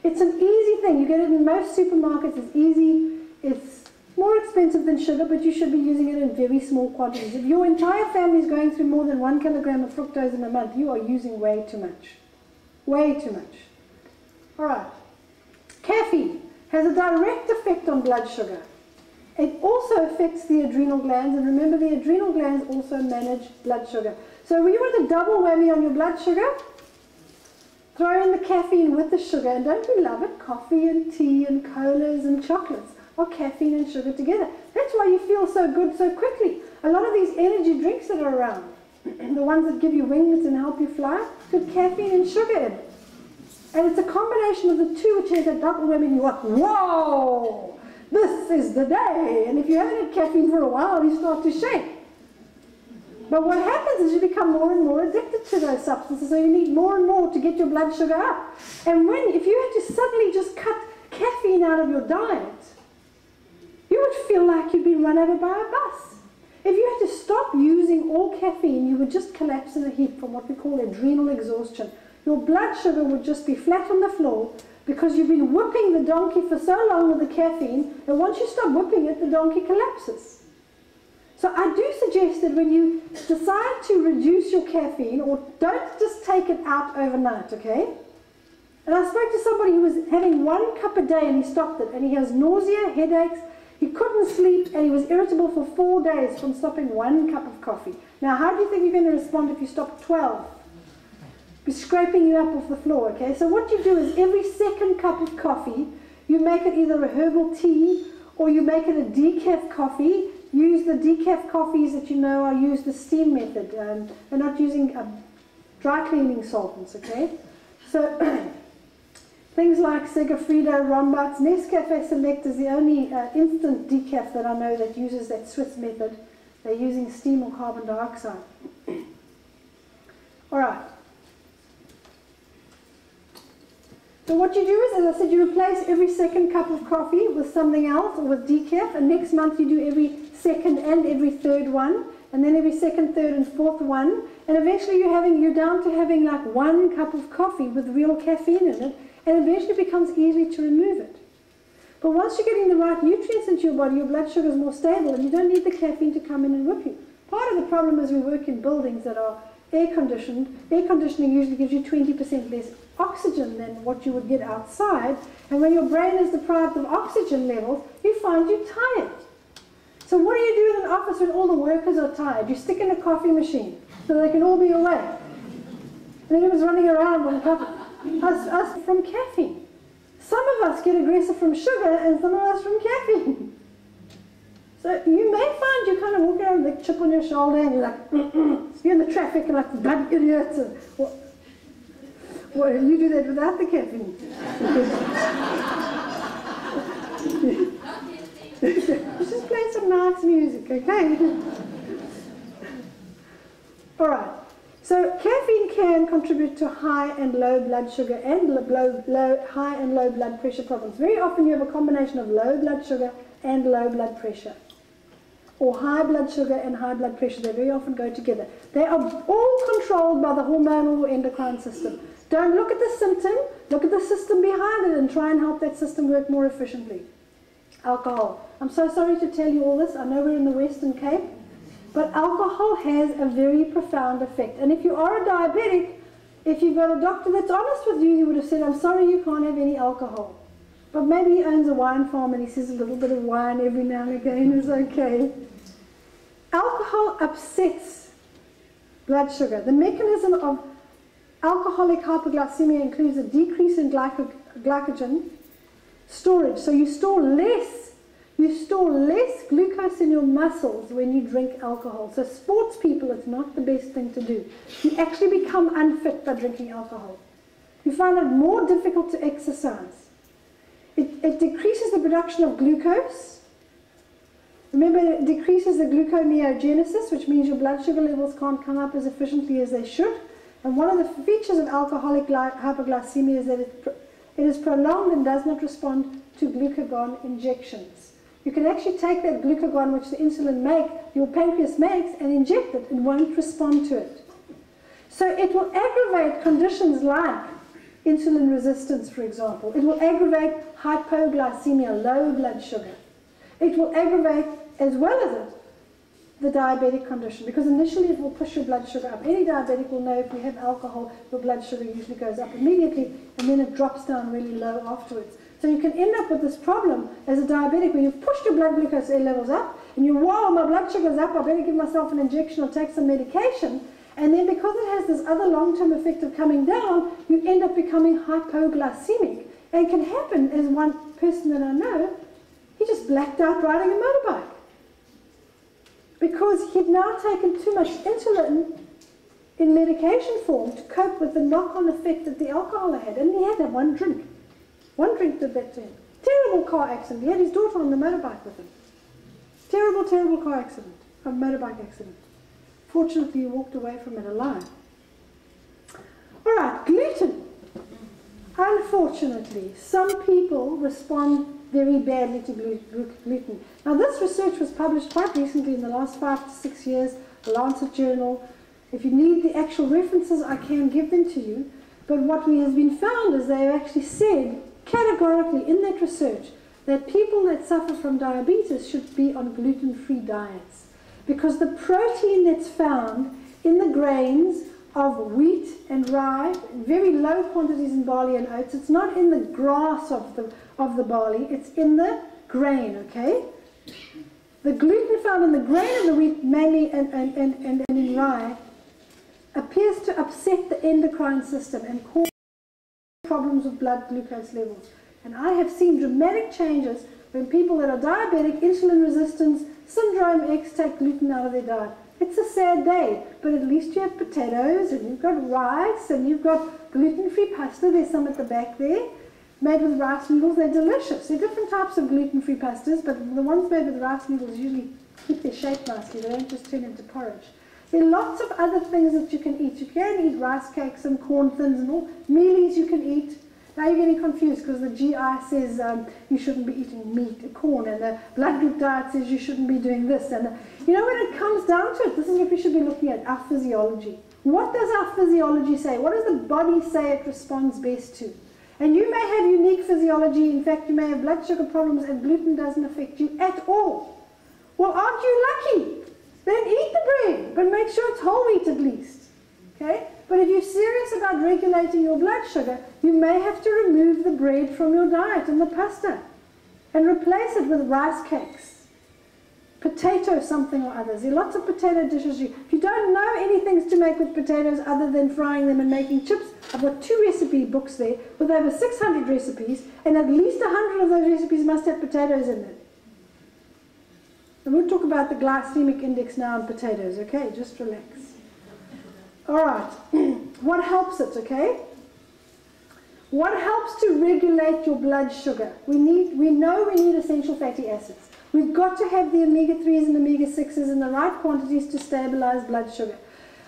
[SPEAKER 1] It's an easy thing. You get it in most supermarkets. It's easy. It's more expensive than sugar, but you should be using it in very small quantities. If your entire family is going through more than one kilogram of fructose in a month, you are using way too much. Way too much. All right. Caffeine has a direct effect on blood sugar. It also affects the adrenal glands, and remember the adrenal glands also manage blood sugar. So when you want a double whammy on your blood sugar, throw in the caffeine with the sugar, and don't we love it? Coffee and tea and colas and chocolates are caffeine and sugar together. That's why you feel so good so quickly. A lot of these energy drinks that are around, the ones that give you wings and help you fly, got caffeine and sugar in. And it's a combination of the two which has a double whammy, you're like, whoa, this is the day. And if you haven't had caffeine for a while, you start to shake. But what happens is you become more and more addicted to those substances, so you need more and more to get your blood sugar up. And when, if you had to suddenly just cut caffeine out of your diet, you would feel like you'd been run over by a bus. If you had to stop using all caffeine, you would just collapse in a heap from what we call adrenal exhaustion. Your blood sugar would just be flat on the floor because you've been whipping the donkey for so long with the caffeine, and once you stop whipping it, the donkey collapses. So I do suggest that when you decide to reduce your caffeine, or don't just take it out overnight, okay? And I spoke to somebody who was having one cup a day and he stopped it, and he has nausea, headaches, he couldn't sleep, and he was irritable for four days from stopping one cup of coffee. Now, how do you think you're going to respond if you stop 12? Be scraping you up off the floor, okay? So what you do is every second cup of coffee, you make it either a herbal tea or you make it a decaf coffee. Use the decaf coffees that you know are used the steam method. Um, they're not using um, dry cleaning solvents, okay? So things like Segafredo, Rombouts, Nescafe Select is the only uh, instant decaf that I know that uses that Swiss method. They're using steam or carbon dioxide. All right. So what you do is, as I said, you replace every second cup of coffee with something else or with decaf, and next month you do every second and every third one, and then every second, third, and fourth one, and eventually you're having you're down to having like one cup of coffee with real caffeine in it, and eventually it becomes easy to remove it. But once you're getting the right nutrients into your body, your blood sugar is more stable, and you don't need the caffeine to come in and whip you. Part of the problem is we work in buildings that are air conditioned. Air conditioning usually gives you 20% less oxygen than what you would get outside. And when your brain is deprived of oxygen levels, you find you're tired. So what do you do in an office when all the workers are tired? You stick in a coffee machine so they can all be awake. And everyone's running around with on coffee. Us, us from caffeine. Some of us get aggressive from sugar and some of us from caffeine. So you may find you kind of walk around with a chip on your shoulder and you're like, you're in the traffic and like blood idiots. And, what, what, you do that without the caffeine. Just play some nice music, okay? All right. So caffeine can contribute to high and low blood sugar and low, low, high and low blood pressure problems. Very often you have a combination of low blood sugar and low blood pressure. Or high blood sugar and high blood pressure, they very often go together. They are all controlled by the hormonal or endocrine system. Don't look at the symptom, look at the system behind it and try and help that system work more efficiently. Alcohol. I'm so sorry to tell you all this. I know we're in the Western Cape. But alcohol has a very profound effect. And if you are a diabetic, if you've got a doctor that's honest with you, he would have said, I'm sorry you can't have any alcohol. But maybe he owns a wine farm and he says a little bit of wine every now and again is okay. Alcohol upsets blood sugar. The mechanism of alcoholic hypoglycemia includes a decrease in glycogen storage. So you store less you store less glucose in your muscles when you drink alcohol. So, sports people, it's not the best thing to do. You actually become unfit by drinking alcohol. You find it more difficult to exercise. It, it decreases the production of glucose. Remember, it decreases the gluconeogenesis, which means your blood sugar levels can't come up as efficiently as they should. And one of the features of alcoholic hypoglycemia is that it, it is prolonged and does not respond to glucagon injections. You can actually take that glucagon which the insulin make, your pancreas makes, and inject it. It won't respond to it. So it will aggravate conditions like insulin resistance, for example. It will aggravate hypoglycemia, low blood sugar. It will aggravate, as well as it, the diabetic condition because initially it will push your blood sugar up. Any diabetic will know if you have alcohol, your blood sugar usually goes up immediately and then it drops down really low afterwards. So you can end up with this problem as a diabetic when you've pushed your blood glucose levels up and you, wow, my blood sugar's up, I better give myself an injection or take some medication. And then because it has this other long-term effect of coming down, you end up becoming hypoglycemic. And it can happen as one person that I know, he just blacked out riding a motorbike. Because he'd now taken too much insulin in medication form to cope with the knock-on effect that the alcohol had. And he had that one drink. One drink did that to him. Terrible car accident. He had his daughter on the motorbike with him. Terrible, terrible car accident. A motorbike accident. Fortunately, he walked away from it alive. All right, gluten. Unfortunately, some people respond very badly to gluten. Now, this research was published quite recently in the last five to six years, the Lancet Journal. If you need the actual references, I can give them to you. But what we has been found is they have actually said categorically in that research that people that suffer from diabetes should be on gluten-free diets because the protein that's found in the grains of wheat and rye, very low quantities in barley and oats, it's not in the grass of the, of the barley, it's in the grain, okay? The gluten found in the grain of the wheat, mainly and, and, and, and, in rye, appears to upset the endocrine system and cause problems with blood glucose levels. And I have seen dramatic changes when people that are diabetic, insulin resistance, syndrome X take gluten out of their diet. It's a sad day, but at least you have potatoes and you've got rice and you've got gluten-free pasta. There's some at the back there, made with rice noodles. They're delicious. They're different types of gluten-free pastas, but the ones made with rice noodles usually keep their shape nicely. They don't just turn into porridge. There are lots of other things that you can eat. You can eat rice cakes and corn thins and all mealies you can eat. Now you're getting confused because the GI says um, you shouldn't be eating meat, corn, and the blood group diet says you shouldn't be doing this. And you know, when it comes down to it, this is what we should be looking at our physiology. What does our physiology say? What does the body say it responds best to? And you may have unique physiology. In fact, you may have blood sugar problems, and gluten doesn't affect you at all. Well, aren't you lucky? Then eat the bread, but make sure it's whole wheat at least. Okay? But if you're serious about regulating your blood sugar, you may have to remove the bread from your diet and the pasta and replace it with rice cakes, potato something or others. There are lots of potato dishes. If you don't know anything to make with potatoes other than frying them and making chips, I've got two recipe books there with over 600 recipes, and at least 100 of those recipes must have potatoes in them. And we'll talk about the glycemic index now on potatoes, okay? Just relax. All right. what helps it, okay? What helps to regulate your blood sugar? We need we know we need essential fatty acids. We've got to have the omega-3s and omega-6s in the right quantities to stabilize blood sugar.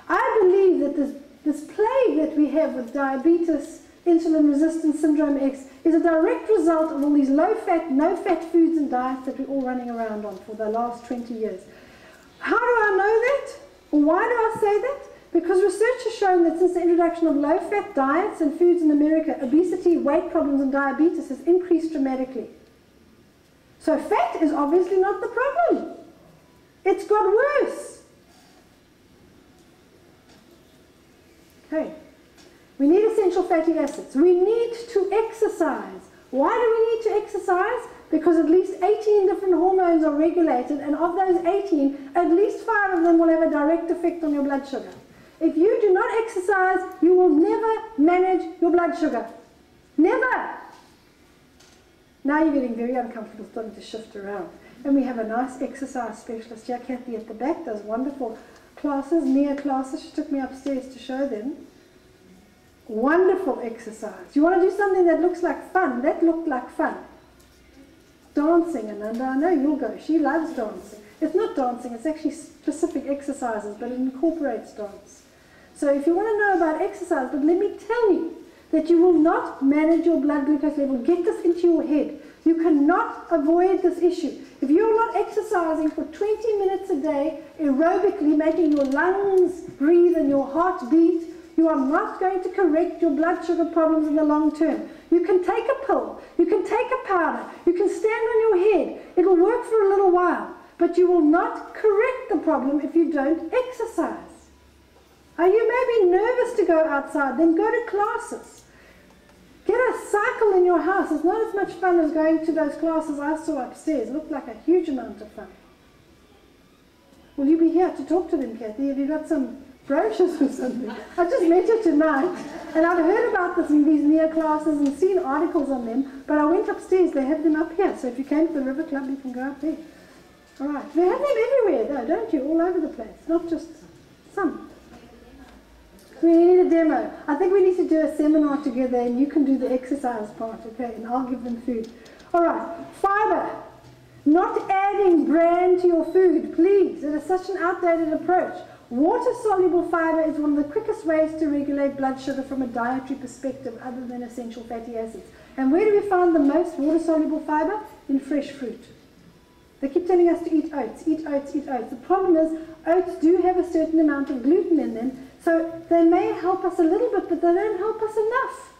[SPEAKER 1] I believe that this, this plague that we have with diabetes, insulin resistance syndrome X, is a direct result of all these low fat, no fat foods and diets that we're all running around on for the last 20 years. How do I know that? Why do I say that? Because research has shown that since the introduction of low fat diets and foods in America, obesity, weight problems, and diabetes has increased dramatically. So fat is obviously not the problem. It's got worse. Okay. We need essential fatty acids. We need to exercise. Why do we need to exercise? Because at least 18 different hormones are regulated, and of those 18, at least five of them will have a direct effect on your blood sugar. If you do not exercise, you will never manage your blood sugar. Never. Now you're getting very uncomfortable starting to shift around. And we have a nice exercise specialist here, Kathy at the back, does wonderful classes, Nia classes. She took me upstairs to show them. Wonderful exercise. You want to do something that looks like fun? That looked like fun. Dancing, Ananda, I know you'll go. She loves dancing. It's not dancing, it's actually specific exercises, but it incorporates dance. So if you want to know about exercise, but let me tell you that you will not manage your blood glucose level. Get this into your head. You cannot avoid this issue. If you're not exercising for 20 minutes a day, aerobically making your lungs breathe and your heart beat, you are not going to correct your blood sugar problems in the long term. You can take a pill, you can take a powder, you can stand on your head. It will work for a little while, but you will not correct the problem if you don't exercise. Are you maybe nervous to go outside? Then go to classes. Get a cycle in your house. It's not as much fun as going to those classes I saw upstairs. It looked like a huge amount of fun. Will you be here to talk to them, Kathy? Have you got some brochures or something? I just met you tonight, and I've heard about this in these Nia classes and seen articles on them, but I went upstairs. They have them up here, so if you came to the River Club, you can go up there. All right. They have them everywhere, though, don't you? All over the place, not just some. We need a demo. I think we need to do a seminar together and you can do the exercise part, okay? And I'll give them food. All right, fiber. Not adding bran to your food, please. It is such an outdated approach. Water soluble fiber is one of the quickest ways to regulate blood sugar from a dietary perspective, other than essential fatty acids. And where do we find the most water soluble fiber? In fresh fruit. They keep telling us to eat oats, eat oats, eat oats. The problem is, oats do have a certain amount of gluten in them, so they may help us a little bit, but they don't help us enough.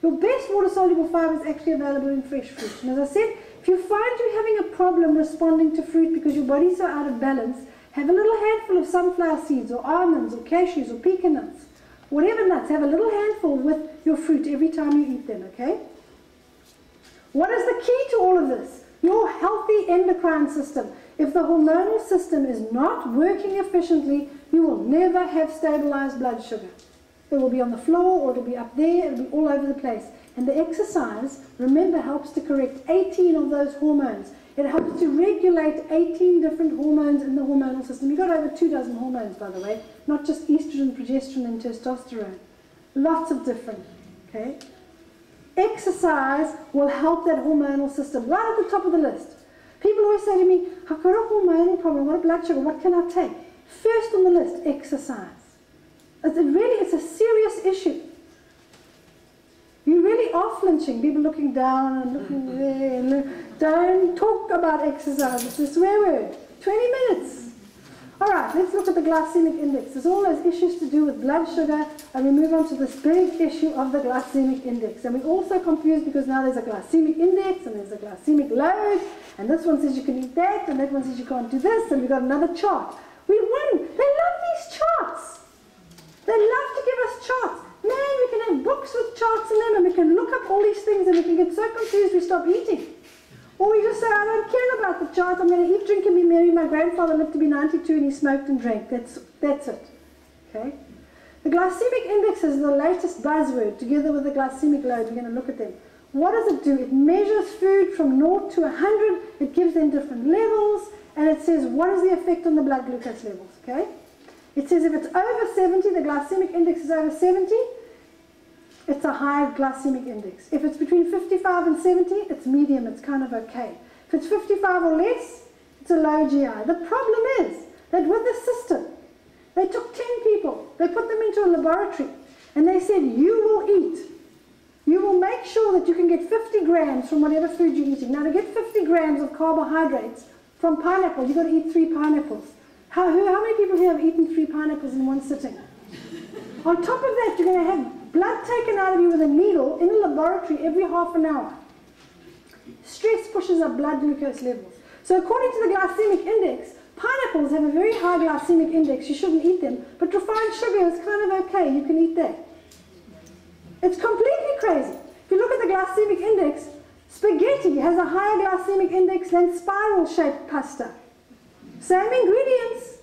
[SPEAKER 1] Your best water-soluble fiber is actually available in fresh fruit. And as I said, if you find you're having a problem responding to fruit because your body's so out of balance, have a little handful of sunflower seeds or almonds or cashews or pecan nuts. Whatever nuts, have a little handful with your fruit every time you eat them, okay? What is the key to all of this? Your healthy endocrine system. If the hormonal system is not working efficiently, you will never have stabilized blood sugar. It will be on the floor or it'll be up there, it'll be all over the place. And the exercise, remember, helps to correct 18 of those hormones. It helps to regulate 18 different hormones in the hormonal system. You've got over two dozen hormones, by the way, not just estrogen, progesterone, and testosterone. Lots of different, okay? Exercise will help that hormonal system right at the top of the list. People always say to me, I've got a hormonal problem, What a blood sugar, what can I take? First on the list, exercise. It really is a serious issue. You really are flinching, people looking down and looking mm-hmm. there. And look. Don't talk about exercise, it's a swear word. 20 minutes. All right, let's look at the glycemic index. There's all those issues to do with blood sugar, and we move on to this big issue of the glycemic index. And we're also confused because now there's a glycemic index and there's a glycemic load, and this one says you can eat that, and that one says you can't do this, and we've got another chart. We won. They love these charts. They love to give us charts. Man, we can have books with charts in them, and we can look up all these things, and we can get so confused we stop eating. Or we just say, I don't care about the chart. I'm going to eat, drink, and be merry. My grandfather lived to be 92 and he smoked and drank. That's, that's it. Okay? The glycemic index is the latest buzzword, together with the glycemic load. We're going to look at them. What does it do? It measures food from 0 to 100. It gives them different levels, and it says what is the effect on the blood glucose levels. Okay? It says if it's over 70, the glycemic index is over 70, it's a high glycemic index. If it's between 55 and 70, it's medium, it's kind of okay. If it's 55 or less, it's a low GI. The problem is that with the system, They took 10 people, they put them into a laboratory, and they said, You will eat. You will make sure that you can get 50 grams from whatever food you're eating. Now, to get 50 grams of carbohydrates from pineapple, you've got to eat three pineapples. How, who, how many people here have eaten three pineapples in one sitting? On top of that, you're going to have blood taken out of you with a needle in a laboratory every half an hour. Stress pushes up blood glucose levels. So according to the glycemic index, pineapples have a very high glycemic index. You shouldn't eat them. But refined sugar is kind of okay. You can eat that. It's completely crazy. If you look at the glycemic index, spaghetti has a higher glycemic index than spiral-shaped pasta. Same ingredients.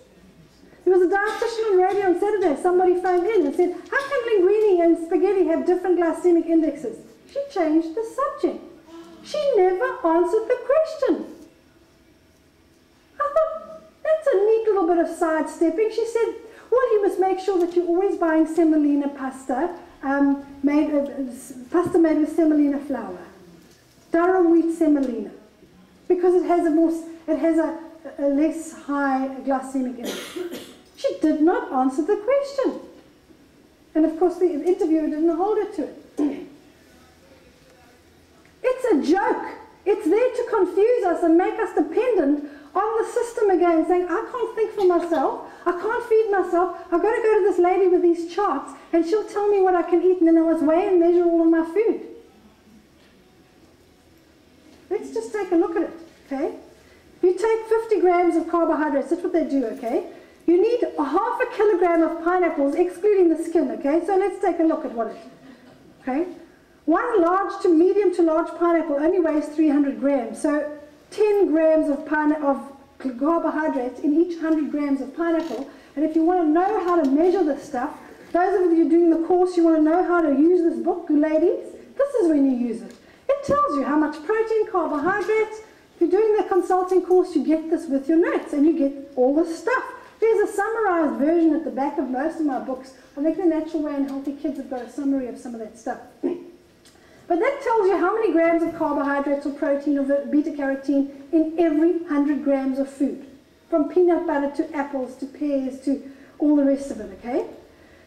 [SPEAKER 1] There was a dietitian on radio on Saturday. Somebody phoned in and said, how can linguine and spaghetti have different glycemic indexes? She changed the subject. She never answered the question. I thought, that's a neat little bit of sidestepping. She said, well, you must make sure that you're always buying semolina pasta, um, made, uh, pasta made with semolina flour. Durum wheat semolina. Because it has a more, it has a, a less high glycemic index. She did not answer the question. And of course, the interviewer didn't hold her to it. it's a joke. It's there to confuse us and make us dependent on the system again, saying, I can't think for myself. I can't feed myself. I've got to go to this lady with these charts, and she'll tell me what I can eat, and then I must weigh and measure all of my food. Let's just take a look at it, okay? If you take 50 grams of carbohydrates, that's what they do, okay? You need a half a kilogram of pineapples, excluding the skin, okay? So let's take a look at what it, okay? One large to medium to large pineapple only weighs 300 grams. So 10 grams of, of carbohydrates in each 100 grams of pineapple. And if you want to know how to measure this stuff, those of you doing the course, you want to know how to use this book, ladies, this is when you use it. It tells you how much protein, carbohydrates. If you're doing the consulting course, you get this with your notes and you get all this stuff. There's a summarized version at the back of most of my books. I think The Natural Way and Healthy Kids have got a summary of some of that stuff. but that tells you how many grams of carbohydrates or protein or beta carotene in every 100 grams of food. From peanut butter to apples to pears to all the rest of it, okay?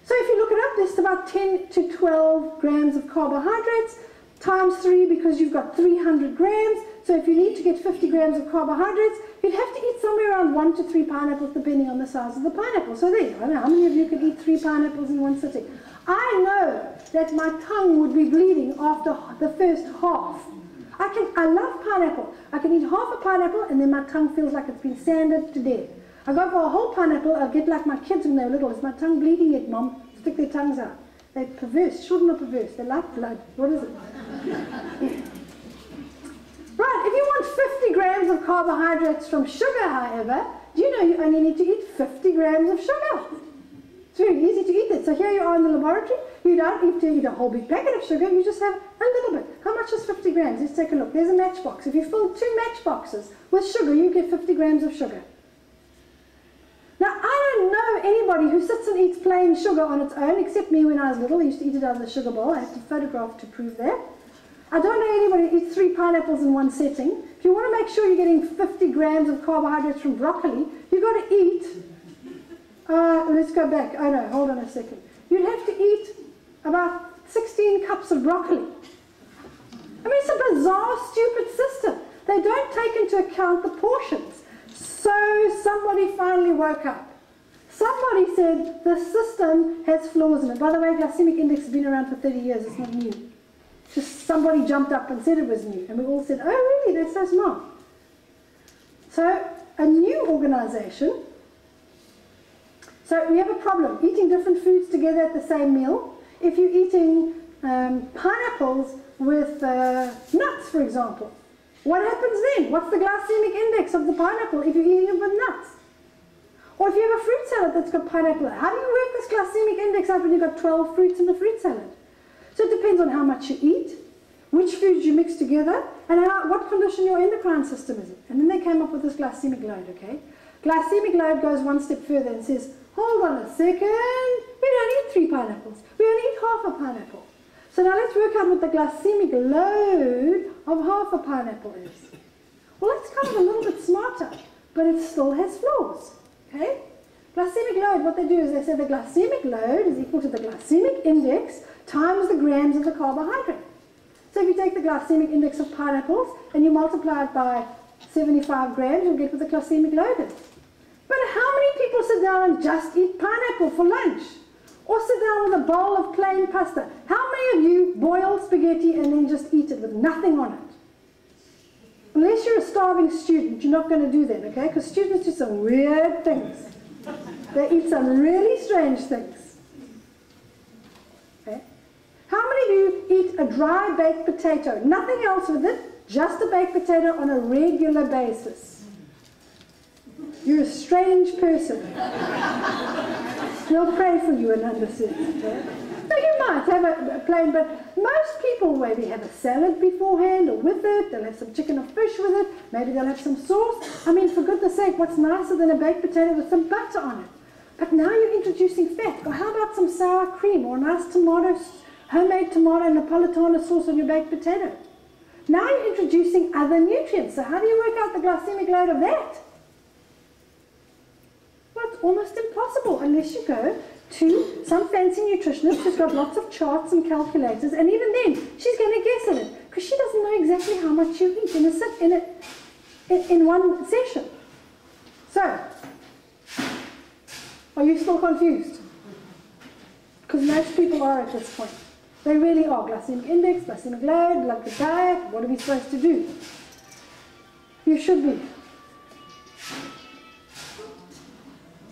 [SPEAKER 1] So if you look it up, there's about 10 to 12 grams of carbohydrates times 3 because you've got 300 grams. So if you need to get 50 grams of carbohydrates, you'd have to eat somewhere around 1 to 3 pineapples depending on the size of the pineapple. So there, you go. How many of you could eat 3 pineapples in one sitting. I know that my tongue would be bleeding after the first half. I can, I love pineapple. I can eat half a pineapple and then my tongue feels like it's been sanded to death. I go for a whole pineapple, I'll get like my kids when they're little. Is my tongue bleeding yet, Mom? Stick their tongues out. They're perverse. Children are perverse. They like blood. What is it? Right, if you want 50 grams of carbohydrates from sugar, however, do you know you only need to eat 50 grams of sugar? It's very easy to eat it. So here you are in the laboratory. You don't need to eat a whole big packet of sugar. You just have a little bit. How much is 50 grams? Let's take a look. There's a matchbox. If you fill two matchboxes with sugar, you get 50 grams of sugar. Now, I don't know anybody who sits and eats plain sugar on its own, except me when I was little. I used to eat it out of the sugar bowl. I have to photograph to prove that. I don't know anybody who eats three pineapples in one setting. If you want to make sure you're getting 50 grams of carbohydrates from broccoli, you've got to eat. Uh, let's go back. Oh no, hold on a second. You'd have to eat about 16 cups of broccoli. I mean, it's a bizarre, stupid system. They don't take into account the portions. So somebody finally woke up. Somebody said the system has flaws in it. By the way, glycemic index has been around for 30 years. It's not new. Just somebody jumped up and said it was new. And we all said, oh, really? That's so smart. So a new organization. So we have a problem. Eating different foods together at the same meal. If you're eating um, pineapples with uh, nuts, for example, what happens then? What's the glycemic index of the pineapple if you're eating it with nuts? Or if you have a fruit salad that's got pineapple, how do you work this glycemic index out when you've got 12 fruits in the fruit salad? So it depends on how much you eat, which foods you mix together, and how, what condition your endocrine system is in. And then they came up with this glycemic load, okay? Glycemic load goes one step further and says, hold on a second, we don't eat three pineapples, we only eat half a pineapple. So now let's work out what the glycemic load of half a pineapple is. Well, that's kind of a little bit smarter, but it still has flaws. Okay? Glycemic load, what they do is they say the glycemic load is equal to the glycemic index times the grams of the carbohydrate. So if you take the glycemic index of pineapples and you multiply it by 75 grams, you'll get what the glycemic load. But how many people sit down and just eat pineapple for lunch? Or sit down with a bowl of plain pasta? How many of you boil spaghetti and then just eat it with nothing on it? Unless you're a starving student, you're not going to do that, okay? Because students do some weird things. They eat some really strange things. How many of you eat a dry baked potato? Nothing else with it, just a baked potato on a regular basis. You're a strange person. We'll pray for you and understand. Okay? So you might have a, a plain, but most people maybe have a salad beforehand or with it. They'll have some chicken or fish with it. Maybe they'll have some sauce. I mean, for goodness sake, what's nicer than a baked potato with some butter on it? But now you're introducing fat. Or how about some sour cream or a nice tomato, homemade tomato Napolitana sauce on your baked potato? Now you're introducing other nutrients. So how do you work out the glycemic load of that? Well, it's almost impossible unless you go to some fancy nutritionist who's got lots of charts and calculators, and even then, she's going to guess at it because she doesn't know exactly how much you eat in a sit in a in, in one session. So, are you still confused? Because most people are at this point. They really are. Glycemic index, glycemic load, blood the diet. What are we supposed to do? You should be.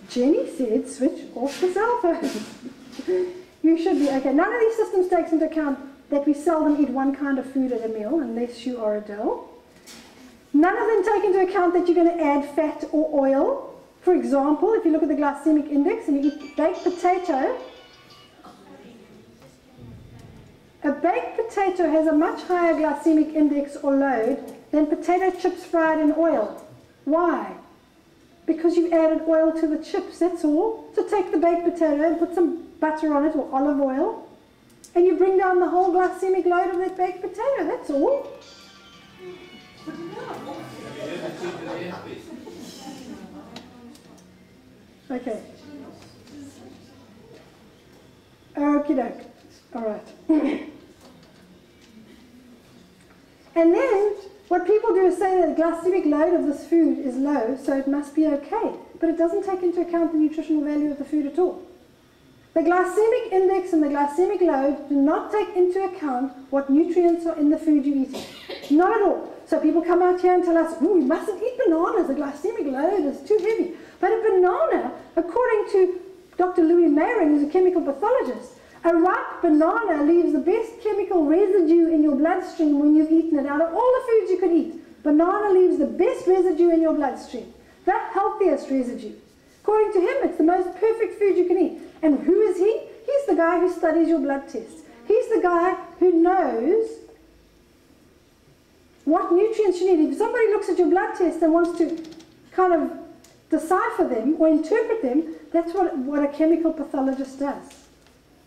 [SPEAKER 1] Jenny said switch off the cell you should be. Okay, none of these systems takes into account that we seldom eat one kind of food at a meal unless you are Adele. None of them take into account that you're going to add fat or oil. For example, if you look at the glycemic index and you eat baked potato, a baked potato has a much higher glycemic index or load than potato chips fried in oil. Why? because you've added oil to the chips, that's all. So take the baked potato and put some butter on it or olive oil, and you bring down the whole glycemic load of that baked potato, that's all. Okay. Okie doke. All right. and then what people do is say that the glycemic load of this food is low, so it must be okay. But it doesn't take into account the nutritional value of the food at all. The glycemic index and the glycemic load do not take into account what nutrients are in the food you're eating. Not at all. So people come out here and tell us, oh, we mustn't eat bananas, the glycemic load is too heavy. But a banana, according to Dr. Louis Mayring, who's a chemical pathologist, a ripe banana leaves the best chemical residue in your bloodstream when you've eaten it. Out of all the foods you could eat, banana leaves the best residue in your bloodstream, the healthiest residue. According to him, it's the most perfect food you can eat. And who is he? He's the guy who studies your blood tests. He's the guy who knows what nutrients you need. If somebody looks at your blood test and wants to kind of decipher them or interpret them, that's what, what a chemical pathologist does.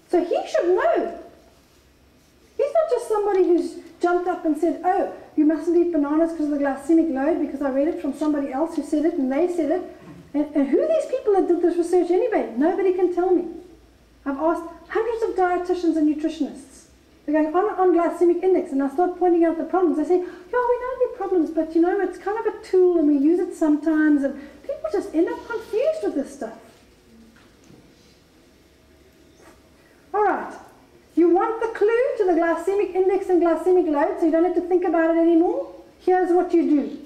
[SPEAKER 1] So he should know. He's not just somebody who's jumped up and said, oh, you mustn't eat bananas because of the glycemic load because I read it from somebody else who said it and they said it. And, and who these people that did this research anyway? Nobody can tell me. I've asked hundreds of dietitians and nutritionists. They're going on on glycemic index, and I start pointing out the problems. I say, yeah, we know the problems, but you know, it's kind of a tool, and we use it sometimes, and people just end up confused with this stuff. All right. You want the clue to the glycemic index and glycemic load so you don't have to think about it anymore? Here's what you do.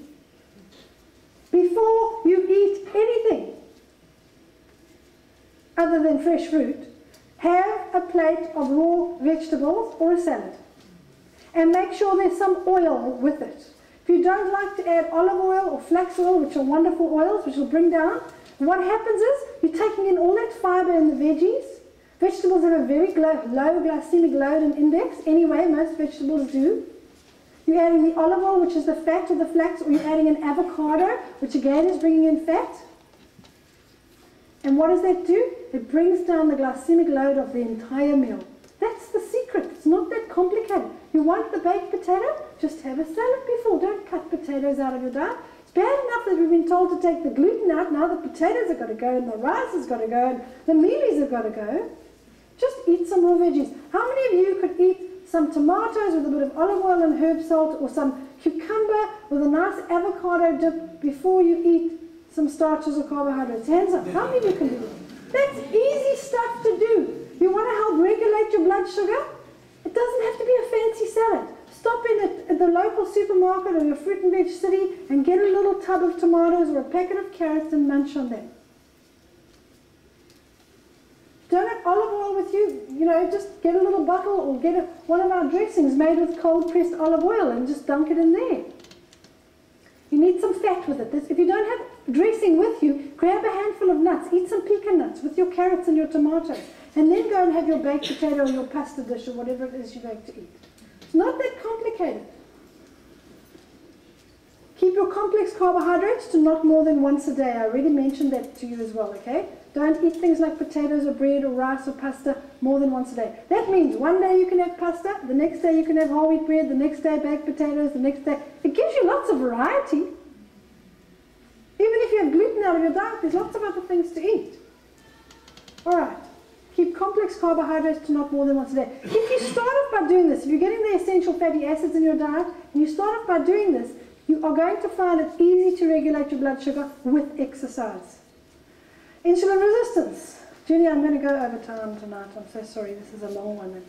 [SPEAKER 1] Before you eat anything other than fresh fruit, have a plate of raw vegetables or a salad. And make sure there's some oil with it. If you don't like to add olive oil or flax oil, which are wonderful oils, which will bring down, what happens is you're taking in all that fiber in the veggies, Vegetables have a very low glycemic load and index. Anyway, most vegetables do. You're adding the olive oil, which is the fat of the flax, or you're adding an avocado, which again is bringing in fat. And what does that do? It brings down the glycemic load of the entire meal. That's the secret. It's not that complicated. You want the baked potato? Just have a salad before. Don't cut potatoes out of your diet. It's bad enough that we've been told to take the gluten out. Now the potatoes have got to go, and the rice has got to go, and the mealies have got to go. Just eat some raw veggies. How many of you could eat some tomatoes with a bit of olive oil and herb salt, or some cucumber with a nice avocado dip before you eat some starches or carbohydrates? Hands up. How many of you can do that? That's easy stuff to do. You want to help regulate your blood sugar? It doesn't have to be a fancy salad. Stop in at, at the local supermarket or your fruit and veg city and get a little tub of tomatoes or a packet of carrots and munch on them. Don't have olive oil with you, you know, just get a little bottle or get a, one of our dressings made with cold pressed olive oil and just dunk it in there. You need some fat with it. This, if you don't have dressing with you, grab a handful of nuts. Eat some pecan nuts with your carrots and your tomatoes. And then go and have your baked potato or your pasta dish or whatever it is you like to eat. It's not that complicated. Keep your complex carbohydrates to not more than once a day. I already mentioned that to you as well, okay? Don't eat things like potatoes or bread or rice or pasta more than once a day. That means one day you can have pasta, the next day you can have whole wheat bread, the next day baked potatoes, the next day. It gives you lots of variety. Even if you have gluten out of your diet, there's lots of other things to eat. All right. Keep complex carbohydrates to not more than once a day. If you start off by doing this, if you're getting the essential fatty acids in your diet, and you start off by doing this, you are going to find it easy to regulate your blood sugar with exercise. Insulin resistance. Julie, I'm going to go over time tonight. I'm so sorry. This is a long one.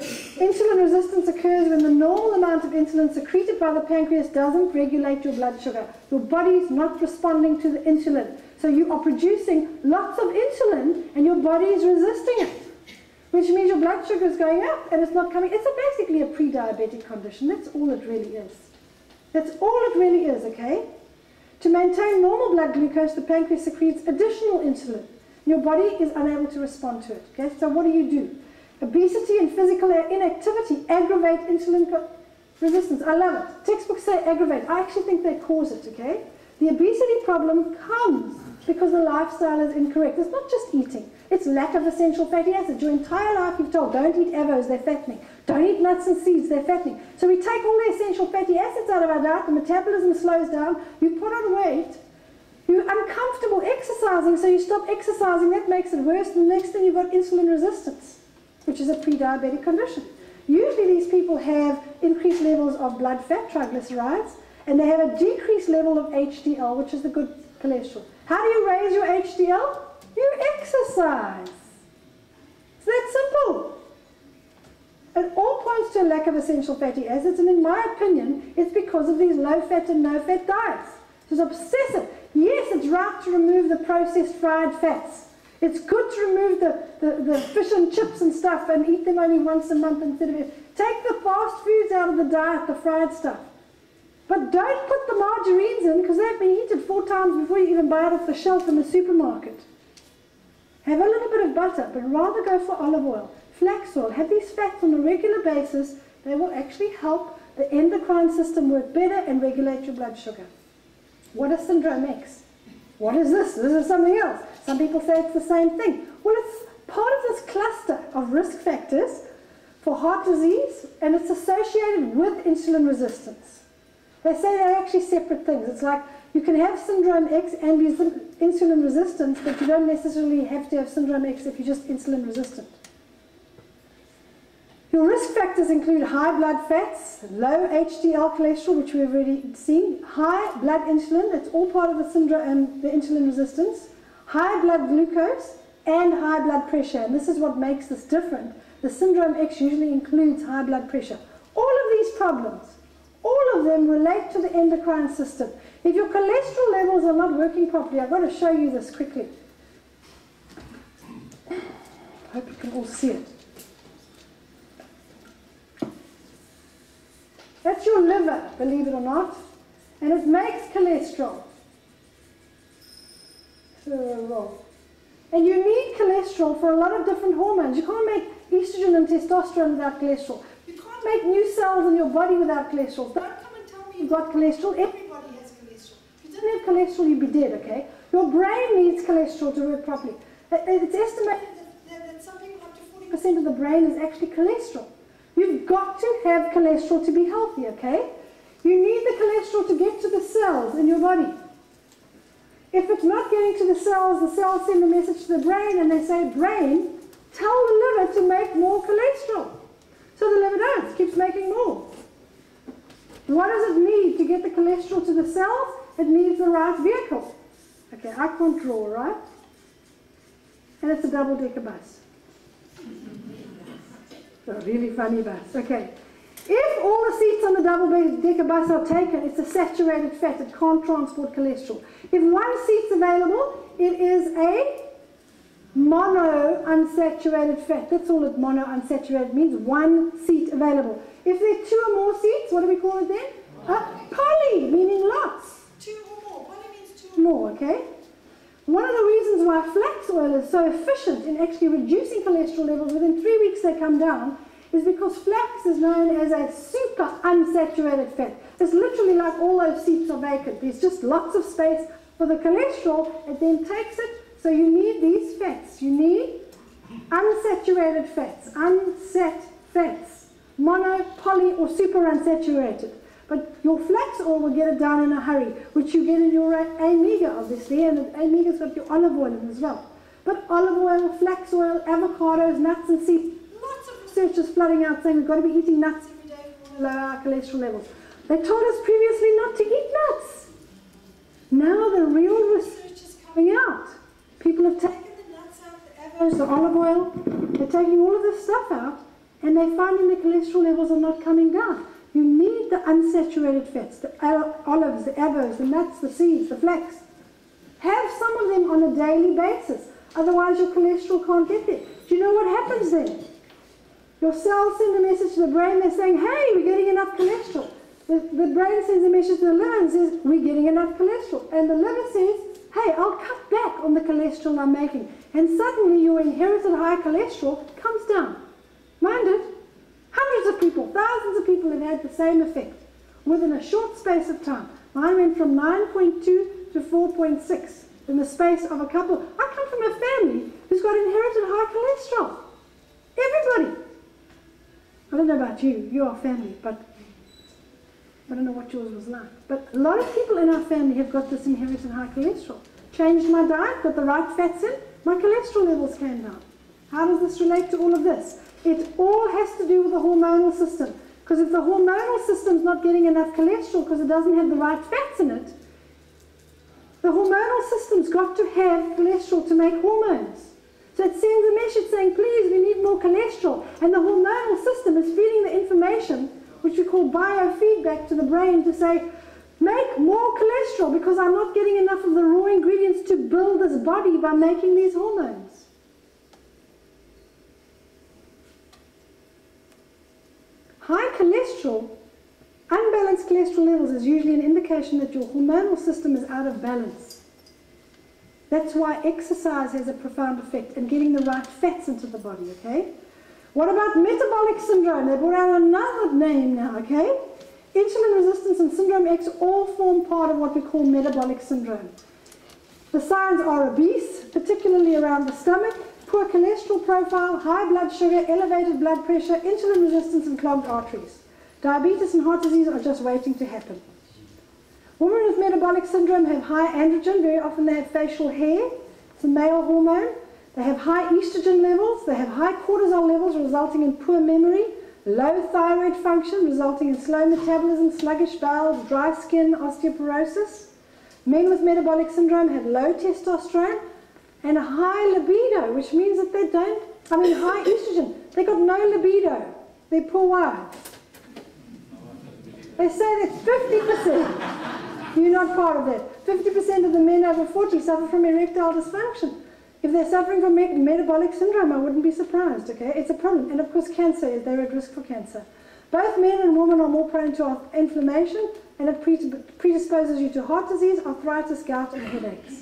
[SPEAKER 1] Insulin resistance occurs when the normal amount of insulin secreted by the pancreas doesn't regulate your blood sugar. Your body's not responding to the insulin. So you are producing lots of insulin and your body is resisting it, which means your blood sugar is going up and it's not coming. It's a basically a pre-diabetic condition. That's all it really is. That's all it really is, okay? To maintain normal blood glucose, the pancreas secretes additional insulin. Your body is unable to respond to it. Okay, so what do you do? Obesity and physical inactivity aggravate insulin resistance. I love it. Textbooks say aggravate. I actually think they cause it, okay? The obesity problem comes because the lifestyle is incorrect. It's not just eating, it's lack of essential fatty acids. Your entire life you've told, don't eat avos, they're fattening. Don't eat nuts and seeds, they're fattening. So we take all the essential fatty acids out of our diet, the metabolism slows down, you put on weight, you're uncomfortable exercising, so you stop exercising, that makes it worse, the next thing you've got insulin resistance, which is a pre-diabetic condition. Usually these people have increased levels of blood fat, triglycerides, and they have a decreased level of HDL, which is the good cholesterol. How do you raise your HDL? You exercise. It's that simple. It all points to a lack of essential fatty acids, and in my opinion, it's because of these low fat and no fat diets. It's obsessive. Yes, it's right to remove the processed fried fats. It's good to remove the, the, the fish and chips and stuff and eat them only once a month instead of it. Take the fast foods out of the diet, the fried stuff. But don't put the margarines in because they've been heated four times before you even buy it off the shelf in the supermarket. Have a little bit of butter, but rather go for olive oil. Flax oil. Have these fats on a regular basis. They will actually help the endocrine system work better and regulate your blood sugar. What is syndrome X? What is this? This is something else. Some people say it's the same thing. Well, it's part of this cluster of risk factors for heart disease, and it's associated with insulin resistance. They say they're actually separate things. It's like you can have syndrome X and be insulin resistant, but you don't necessarily have to have syndrome X if you're just insulin resistant. Your risk factors include high blood fats, low HDL cholesterol, which we've already seen, high blood insulin, that's all part of the syndrome and the insulin resistance, high blood glucose, and high blood pressure. And this is what makes this different. The syndrome X usually includes high blood pressure. All of these problems all of them relate to the endocrine system. If your cholesterol levels are not working properly, I've got to show you this quickly. I hope you can all see it. That's your liver, believe it or not, and it makes cholesterol. And you need cholesterol for a lot of different hormones. You can't make estrogen and testosterone without cholesterol make new cells in your body without cholesterol. Don't come and tell me you've got cholesterol. Everybody has cholesterol. If you didn't have cholesterol, you'd be dead, okay? Your brain needs cholesterol to work properly. Uh, uh, it's estimated that, that some people up to 40% of the brain is actually cholesterol. You've got to have cholesterol to be healthy, okay? You need the cholesterol to get to the cells in your body. If it's not getting to the cells, the cells send a message to the brain and they say, brain, tell the liver to make more cholesterol. So the liver does, keeps making more. What does it need to get the cholesterol to the cells? It needs the right vehicle. Okay, I can't draw, right? And it's a double-decker bus. a really funny bus. Okay. If all the seats on the double-decker bus are taken, it's a saturated fat. It can't transport cholesterol. If one seat's available, it is a mono unsaturated fat. That's all it mono unsaturated means. One seat available. If there are two or more seats, what do we call it then? A poly, meaning lots.
[SPEAKER 2] Two or more. Poly means two or
[SPEAKER 1] more. okay? One of the reasons why flax oil is so efficient in actually reducing cholesterol levels, within three weeks they come down, is because flax is known as a super unsaturated fat. It's literally like all those seats are vacant. There's just lots of space for the cholesterol. It then takes it. So you need these fats. You need unsaturated fats, unsat fats, mono, poly, or super unsaturated. But your flax oil will get it down in a hurry, which you get in your uh, Omega, obviously, and Omega's got your olive oil in as well. But olive oil, flax oil, avocados, nuts and seeds, lots of research is flooding out saying we've got to be eating nuts every day to lower our cholesterol levels. They told us previously not to eat nuts. Now the real research is coming out. People have taken the nuts out, the avos, the olive oil, they're taking all of this stuff out, and they're finding the cholesterol levels are not coming down. You need the unsaturated fats, the olives, the avos, the nuts, the seeds, the flax. Have some of them on a daily basis. Otherwise, your cholesterol can't get there. Do you know what happens then? Your cells send a message to the brain. They're saying, hey, we're getting enough cholesterol. The, the brain sends a message to the liver and says, we're getting enough cholesterol. And the liver says, hey, I'll cut back on the cholesterol I'm making. And suddenly your inherited high cholesterol comes down. Mind it, Hundreds of people, thousands of people have had the same effect within a short space of time. Mine went from 9.2 to 4.6 in the space of a couple. I come from a family who's got inherited high cholesterol. Everybody. I don't know about you, you are family, but I don't know what yours was like. But a lot of people in our family have got this inherited high cholesterol. Changed my diet, got the right fats in, my cholesterol levels came down. How does this relate to all of this? It all has to do with the hormonal system. Because if the hormonal system's not getting enough cholesterol because it doesn't have the right fats in it, the hormonal system's got to have cholesterol to make hormones. So it sends a message saying, please, we need more cholesterol. And the hormonal system is feeding the information, which we call biofeedback, to the brain to say, make more cholesterol because I'm not getting enough of the raw ingredients to build this body by making these hormones. High cholesterol, unbalanced cholesterol levels is usually an indication that your hormonal system is out of balance. That's why exercise has a profound effect in getting the right fats into the body, okay? What about metabolic syndrome? They brought out another name now, okay? Insulin resistance and syndrome X all form part of what we call metabolic syndrome. The signs are obese, particularly around the stomach, poor cholesterol profile, high blood sugar, elevated blood pressure, insulin resistance, and clogged arteries. Diabetes and heart disease are just waiting to happen. Women with metabolic syndrome have high androgen. Very often they have facial hair. It's a male hormone. They have high estrogen levels. They have high cortisol levels, resulting in poor memory, low thyroid function, resulting in slow metabolism, sluggish bowels, dry skin, osteoporosis. Men with metabolic syndrome have low testosterone, and a high libido, which means that they don't, I mean, high estrogen. They got no libido. They're poor wives. They say that 50%, you're not part of that, 50% of the men over 40 suffer from erectile dysfunction. If they're suffering from metabolic syndrome, I wouldn't be surprised, okay? It's a problem. And of course, cancer, they're at risk for cancer. Both men and women are more prone to inflammation, and it predisposes you to heart disease, arthritis, gout, and headaches.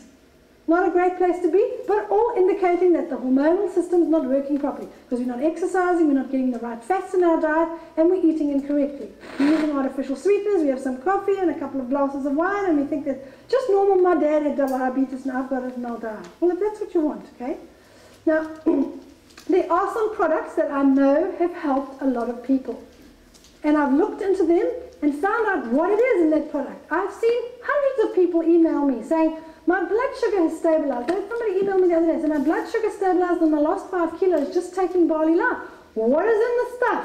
[SPEAKER 1] Not a great place to be, but all indicating that the hormonal system is not working properly because we're not exercising, we're not getting the right fats in our diet, and we're eating incorrectly. We're using artificial sweeteners, we have some coffee and a couple of glasses of wine, and we think that just normal, my dad had diabetes and I've got it and I'll die. Well, if that's what you want, okay? Now, there are some products that I know have helped a lot of people. and I've looked into them and found out what it is in that product. I've seen hundreds of people email me saying, my blood sugar has stabilized. Somebody emailed me the other day, saying my blood sugar stabilized and I lost five kilos just taking BarleyLife. What is in the stuff?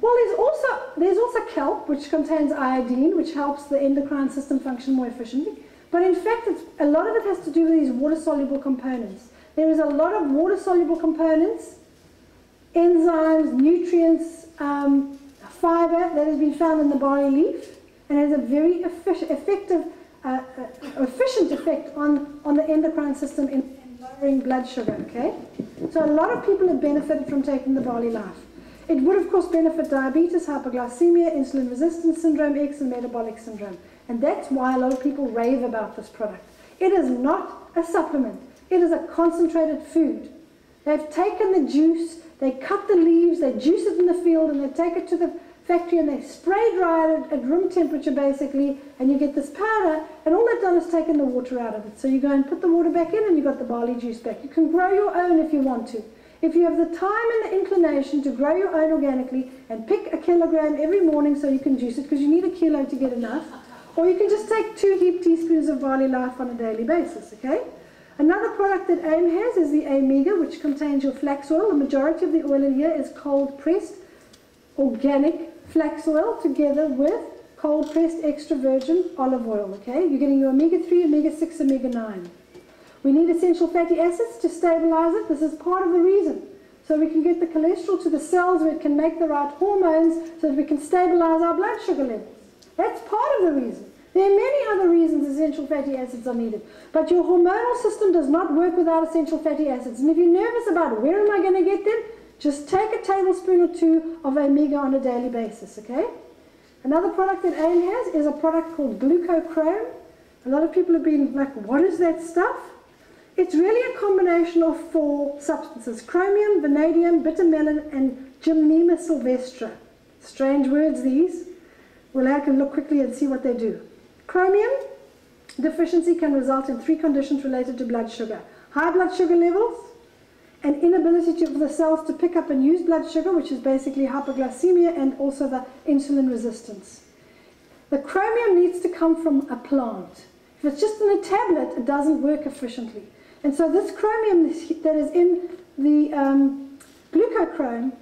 [SPEAKER 1] Well, there's also, there's also kelp, which contains iodine, which helps the endocrine system function more efficiently. But in fact, a lot of it has to do with these water-soluble components. There is a lot of water-soluble components, enzymes, nutrients, um, fiber that has been found in the barley leaf and has a very effective, uh, efficient effect on, on the endocrine system in, in lowering blood sugar, okay? So a lot of people have benefited from taking the BarleyLife. It would, of course, benefit diabetes, hypoglycemia, insulin resistance syndrome, X, and metabolic syndrome. And that's why a lot of people rave about this product. It is not a supplement, it is a concentrated food. They've taken the juice, they cut the leaves, they juice it in the field, and they take it to the factory and they spray dry it at room temperature basically, and you get this powder, and all they've done is taken the water out of it. So you go and put the water back in, and you've got the barley juice back. You can grow your own if you want to. If you have the time and the inclination to grow your own organically and pick a kilogram every morning so you can juice it, because you need a kilo to get enough, or you can just take two heaped teaspoons of BarleyLife on a daily basis, okay? Another product that AIM has is the Omega, which contains your flax oil. The majority of the oil in here is cold pressed organic flax oil together with cold pressed extra virgin olive oil, okay? You're getting your omega 3, omega 6, omega 9. We need essential fatty acids to stabilize it. This is part of the reason. So we can get the cholesterol to the cells where it can make the right hormones so that we can stabilize our blood sugar levels. That's part of the reason. There are many other reasons essential fatty acids are needed. But your hormonal system does not work without essential fatty acids. And if you're nervous about where am I going to get them, just take a tablespoon or two of omega on a daily basis, okay? Another product that AIM has is a product called glucochrome. A lot of people have been like, what is that stuff? It's really a combination of four substances, chromium, vanadium, bitter melon, and Gymnema sylvestre. Strange words, these. We'll have to look quickly and see what they do. Chromium deficiency can result in three conditions related to blood sugar. High blood sugar levels, an inability of the cells to pick up and use blood sugar, which is basically hypoglycemia, and also the insulin resistance. The chromium needs to come from a plant. If it's just in a tablet, it doesn't work efficiently. And so this chromium that is in the um, glucochrome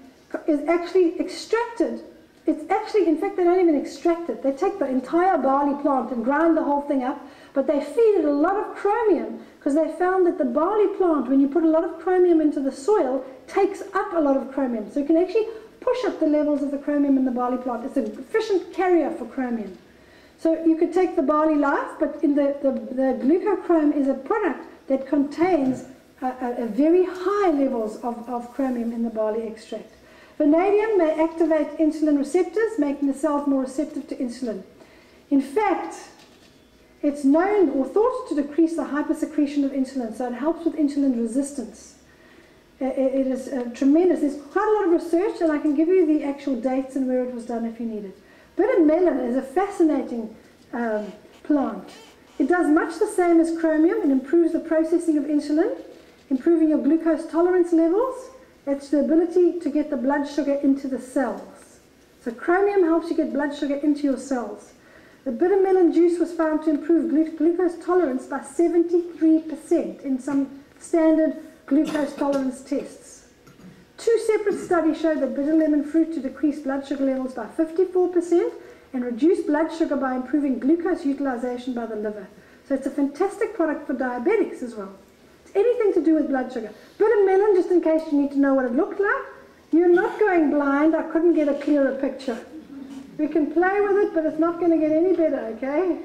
[SPEAKER 1] is actually extracted. It's actually, in fact, they don't even extract it. They take the entire barley plant and grind the whole thing up, but they feed it a lot of chromium because they found that the barley plant, when you put a lot of chromium into the soil, takes up a lot of chromium. So you can actually push up the levels of the chromium in the barley plant. It's an efficient carrier for chromium. So you could take the BarleyLife, but in the, the, the glucochrome is a product that contains a, a, a very high levels of, of chromium in the barley extract. Vanadium may activate insulin receptors, making the cells more receptive to insulin. In fact, it's known or thought to decrease the hypersecretion of insulin, so it helps with insulin resistance. it is uh, tremendous. There's quite a lot of research, and I can give you the actual dates and where it was done if you need it. Bitter melon is a fascinating um, plant. It does much the same as chromium. It improves the processing of insulin, improving your glucose tolerance levels. It's the ability to get the blood sugar into the cells. So chromium helps you get blood sugar into your cells. The bitter melon juice was found to improve glu glucose tolerance by 73% in some standard glucose tolerance tests. Two separate studies showed that bitter lemon fruit to decrease blood sugar levels by 54% and reduce blood sugar by improving glucose utilization by the liver. So it's a fantastic product for diabetics as well. It's anything to do with blood sugar. Bitter melon, just in case you need to know what it looked like. You're not going blind. I couldn't get a clearer picture. We can play with it, but it's not going to get any better, okay?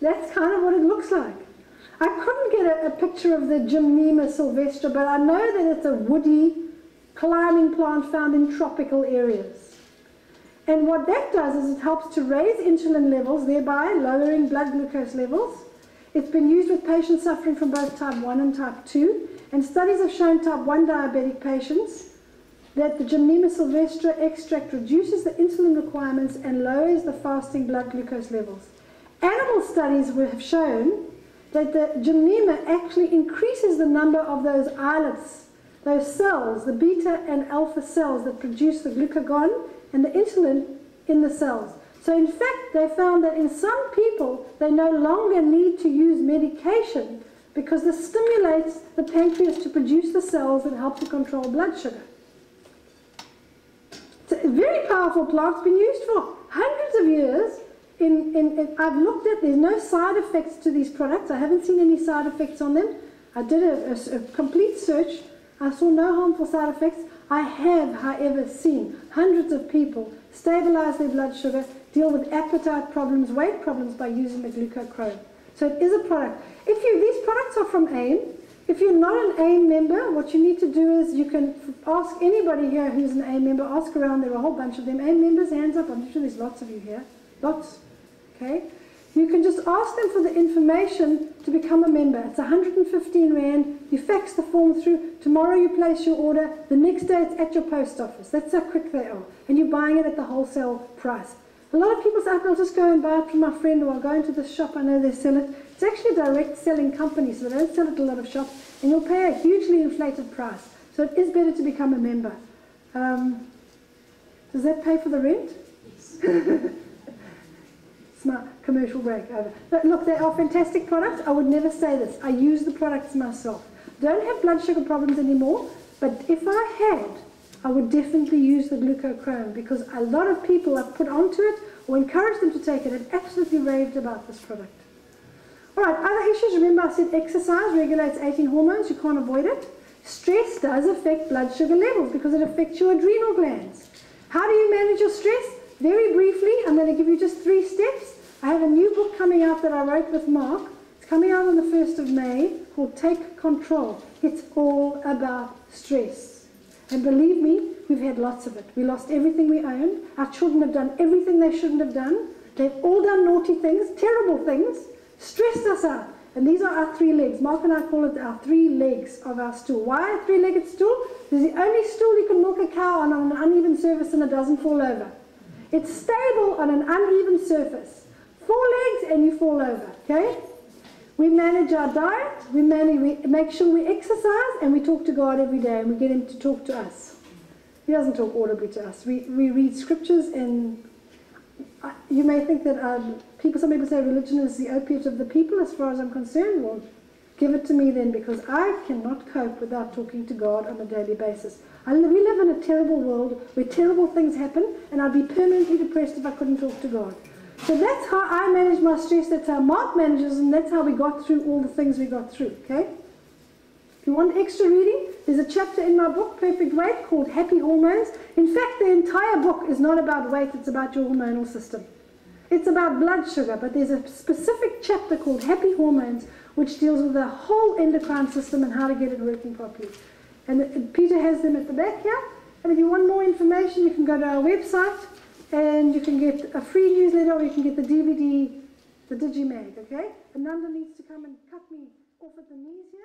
[SPEAKER 1] That's kind of what it looks like. I couldn't get a, a picture of the Gymnema sylvestre, but I know that it's a woody climbing plant found in tropical areas. And what that does is it helps to raise insulin levels, thereby lowering blood glucose levels. It's been used with patients suffering from both type 1 and type 2. And studies have shown type 1 diabetic patients that the Gymnema sylvestre extract reduces the insulin requirements and lowers the fasting blood glucose levels. Animal studies have shown that the Gymnema actually increases the number of those islets those cells, the beta and alpha cells that produce the glucagon and the insulin in the cells. So, in fact, they found that in some people, they no longer need to use medication because this stimulates the pancreas to produce the cells that help to control blood sugar. A very powerful plant. It's been used for hundreds of years. In, in, in, I've looked at, there's no side effects to these products. I haven't seen any side effects on them. I did a, a, a complete search. I saw no harmful side effects. I have, however, seen hundreds of people stabilize their blood sugar, deal with appetite problems, weight problems by using the glucochrome. So it is a product. If you, these products are from AIM. If you're not an AIM member, what you need to do is you can ask anybody here who's an AIM member, ask around, there are a whole bunch of them. AIM members, hands up, I'm sure there's lots of you here. Lots. Okay? You can just ask them for the information to become a member. It's 115 Rand. You fax the form through. Tomorrow you place your order. The next day it's at your post office. That's how quick they are. And you're buying it at the wholesale price. A lot of people say, I'll just go and buy it from my friend or I'll go into the shop. I know they sell it. It's actually a direct selling company, so they don't sell it at a lot of shops. And you'll pay a hugely inflated price. So it is better to become a member. Um, does that pay for the rent? Yes. My commercial break over. But look, they are fantastic products. I would never say this. I use the products myself. Don't have blood sugar problems anymore, but if I had, I would definitely use the glucochrome because a lot of people I've put onto it or encouraged them to take it have absolutely raved about this product. Right, other issues. Remember I said exercise regulates 18 hormones. You can't avoid it. Stress does affect blood sugar levels because it affects your adrenal glands. How do you manage your stress? Very briefly, I'm going to give you just three steps. I have a new book coming out that I wrote with Mark. It's coming out on the 1st of May called Take Control. It's all about stress. And believe me, we've had lots of it. We lost everything we owned. Our children have done everything they shouldn't have done. They've all done naughty things, terrible things, stressed us out. And these are our three legs. Mark and I call it our three legs of our stool. Why a three-legged stool? It's the only stool you can milk a cow on on an uneven surface and it doesn't fall over. It's stable on an uneven surface. Four legs and you fall over, okay? We manage our diet, we, manage, we make sure we exercise, and we talk to God every day, and we get Him to talk to us. He doesn't talk audibly to us. We, we read scriptures, and uh, you may think that um, people, some people say religion is the opiate of the people, as far as I'm concerned. Well, give it to me then, because I cannot cope without talking to God on a daily basis. I, we live in a terrible world where terrible things happen, and I'd be permanently depressed if I couldn't talk to God. So that's how I manage my stress, that's how Mark manages, and that's how we got through all the things we got through, okay? If you want extra reading, there's a chapter in my book, Perfect Weight, called Happy Hormones. In fact, the entire book is not about weight, it's about your hormonal system. It's about blood sugar, but there's a specific chapter called Happy Hormones, which deals with the whole endocrine system and how to get it working properly. And Peter has them at the back here. And if you want more information, you can go to our website and you can get a free newsletter or you can get the DVD, the Digimag, okay? Ananda needs to come and cut me off at the knees here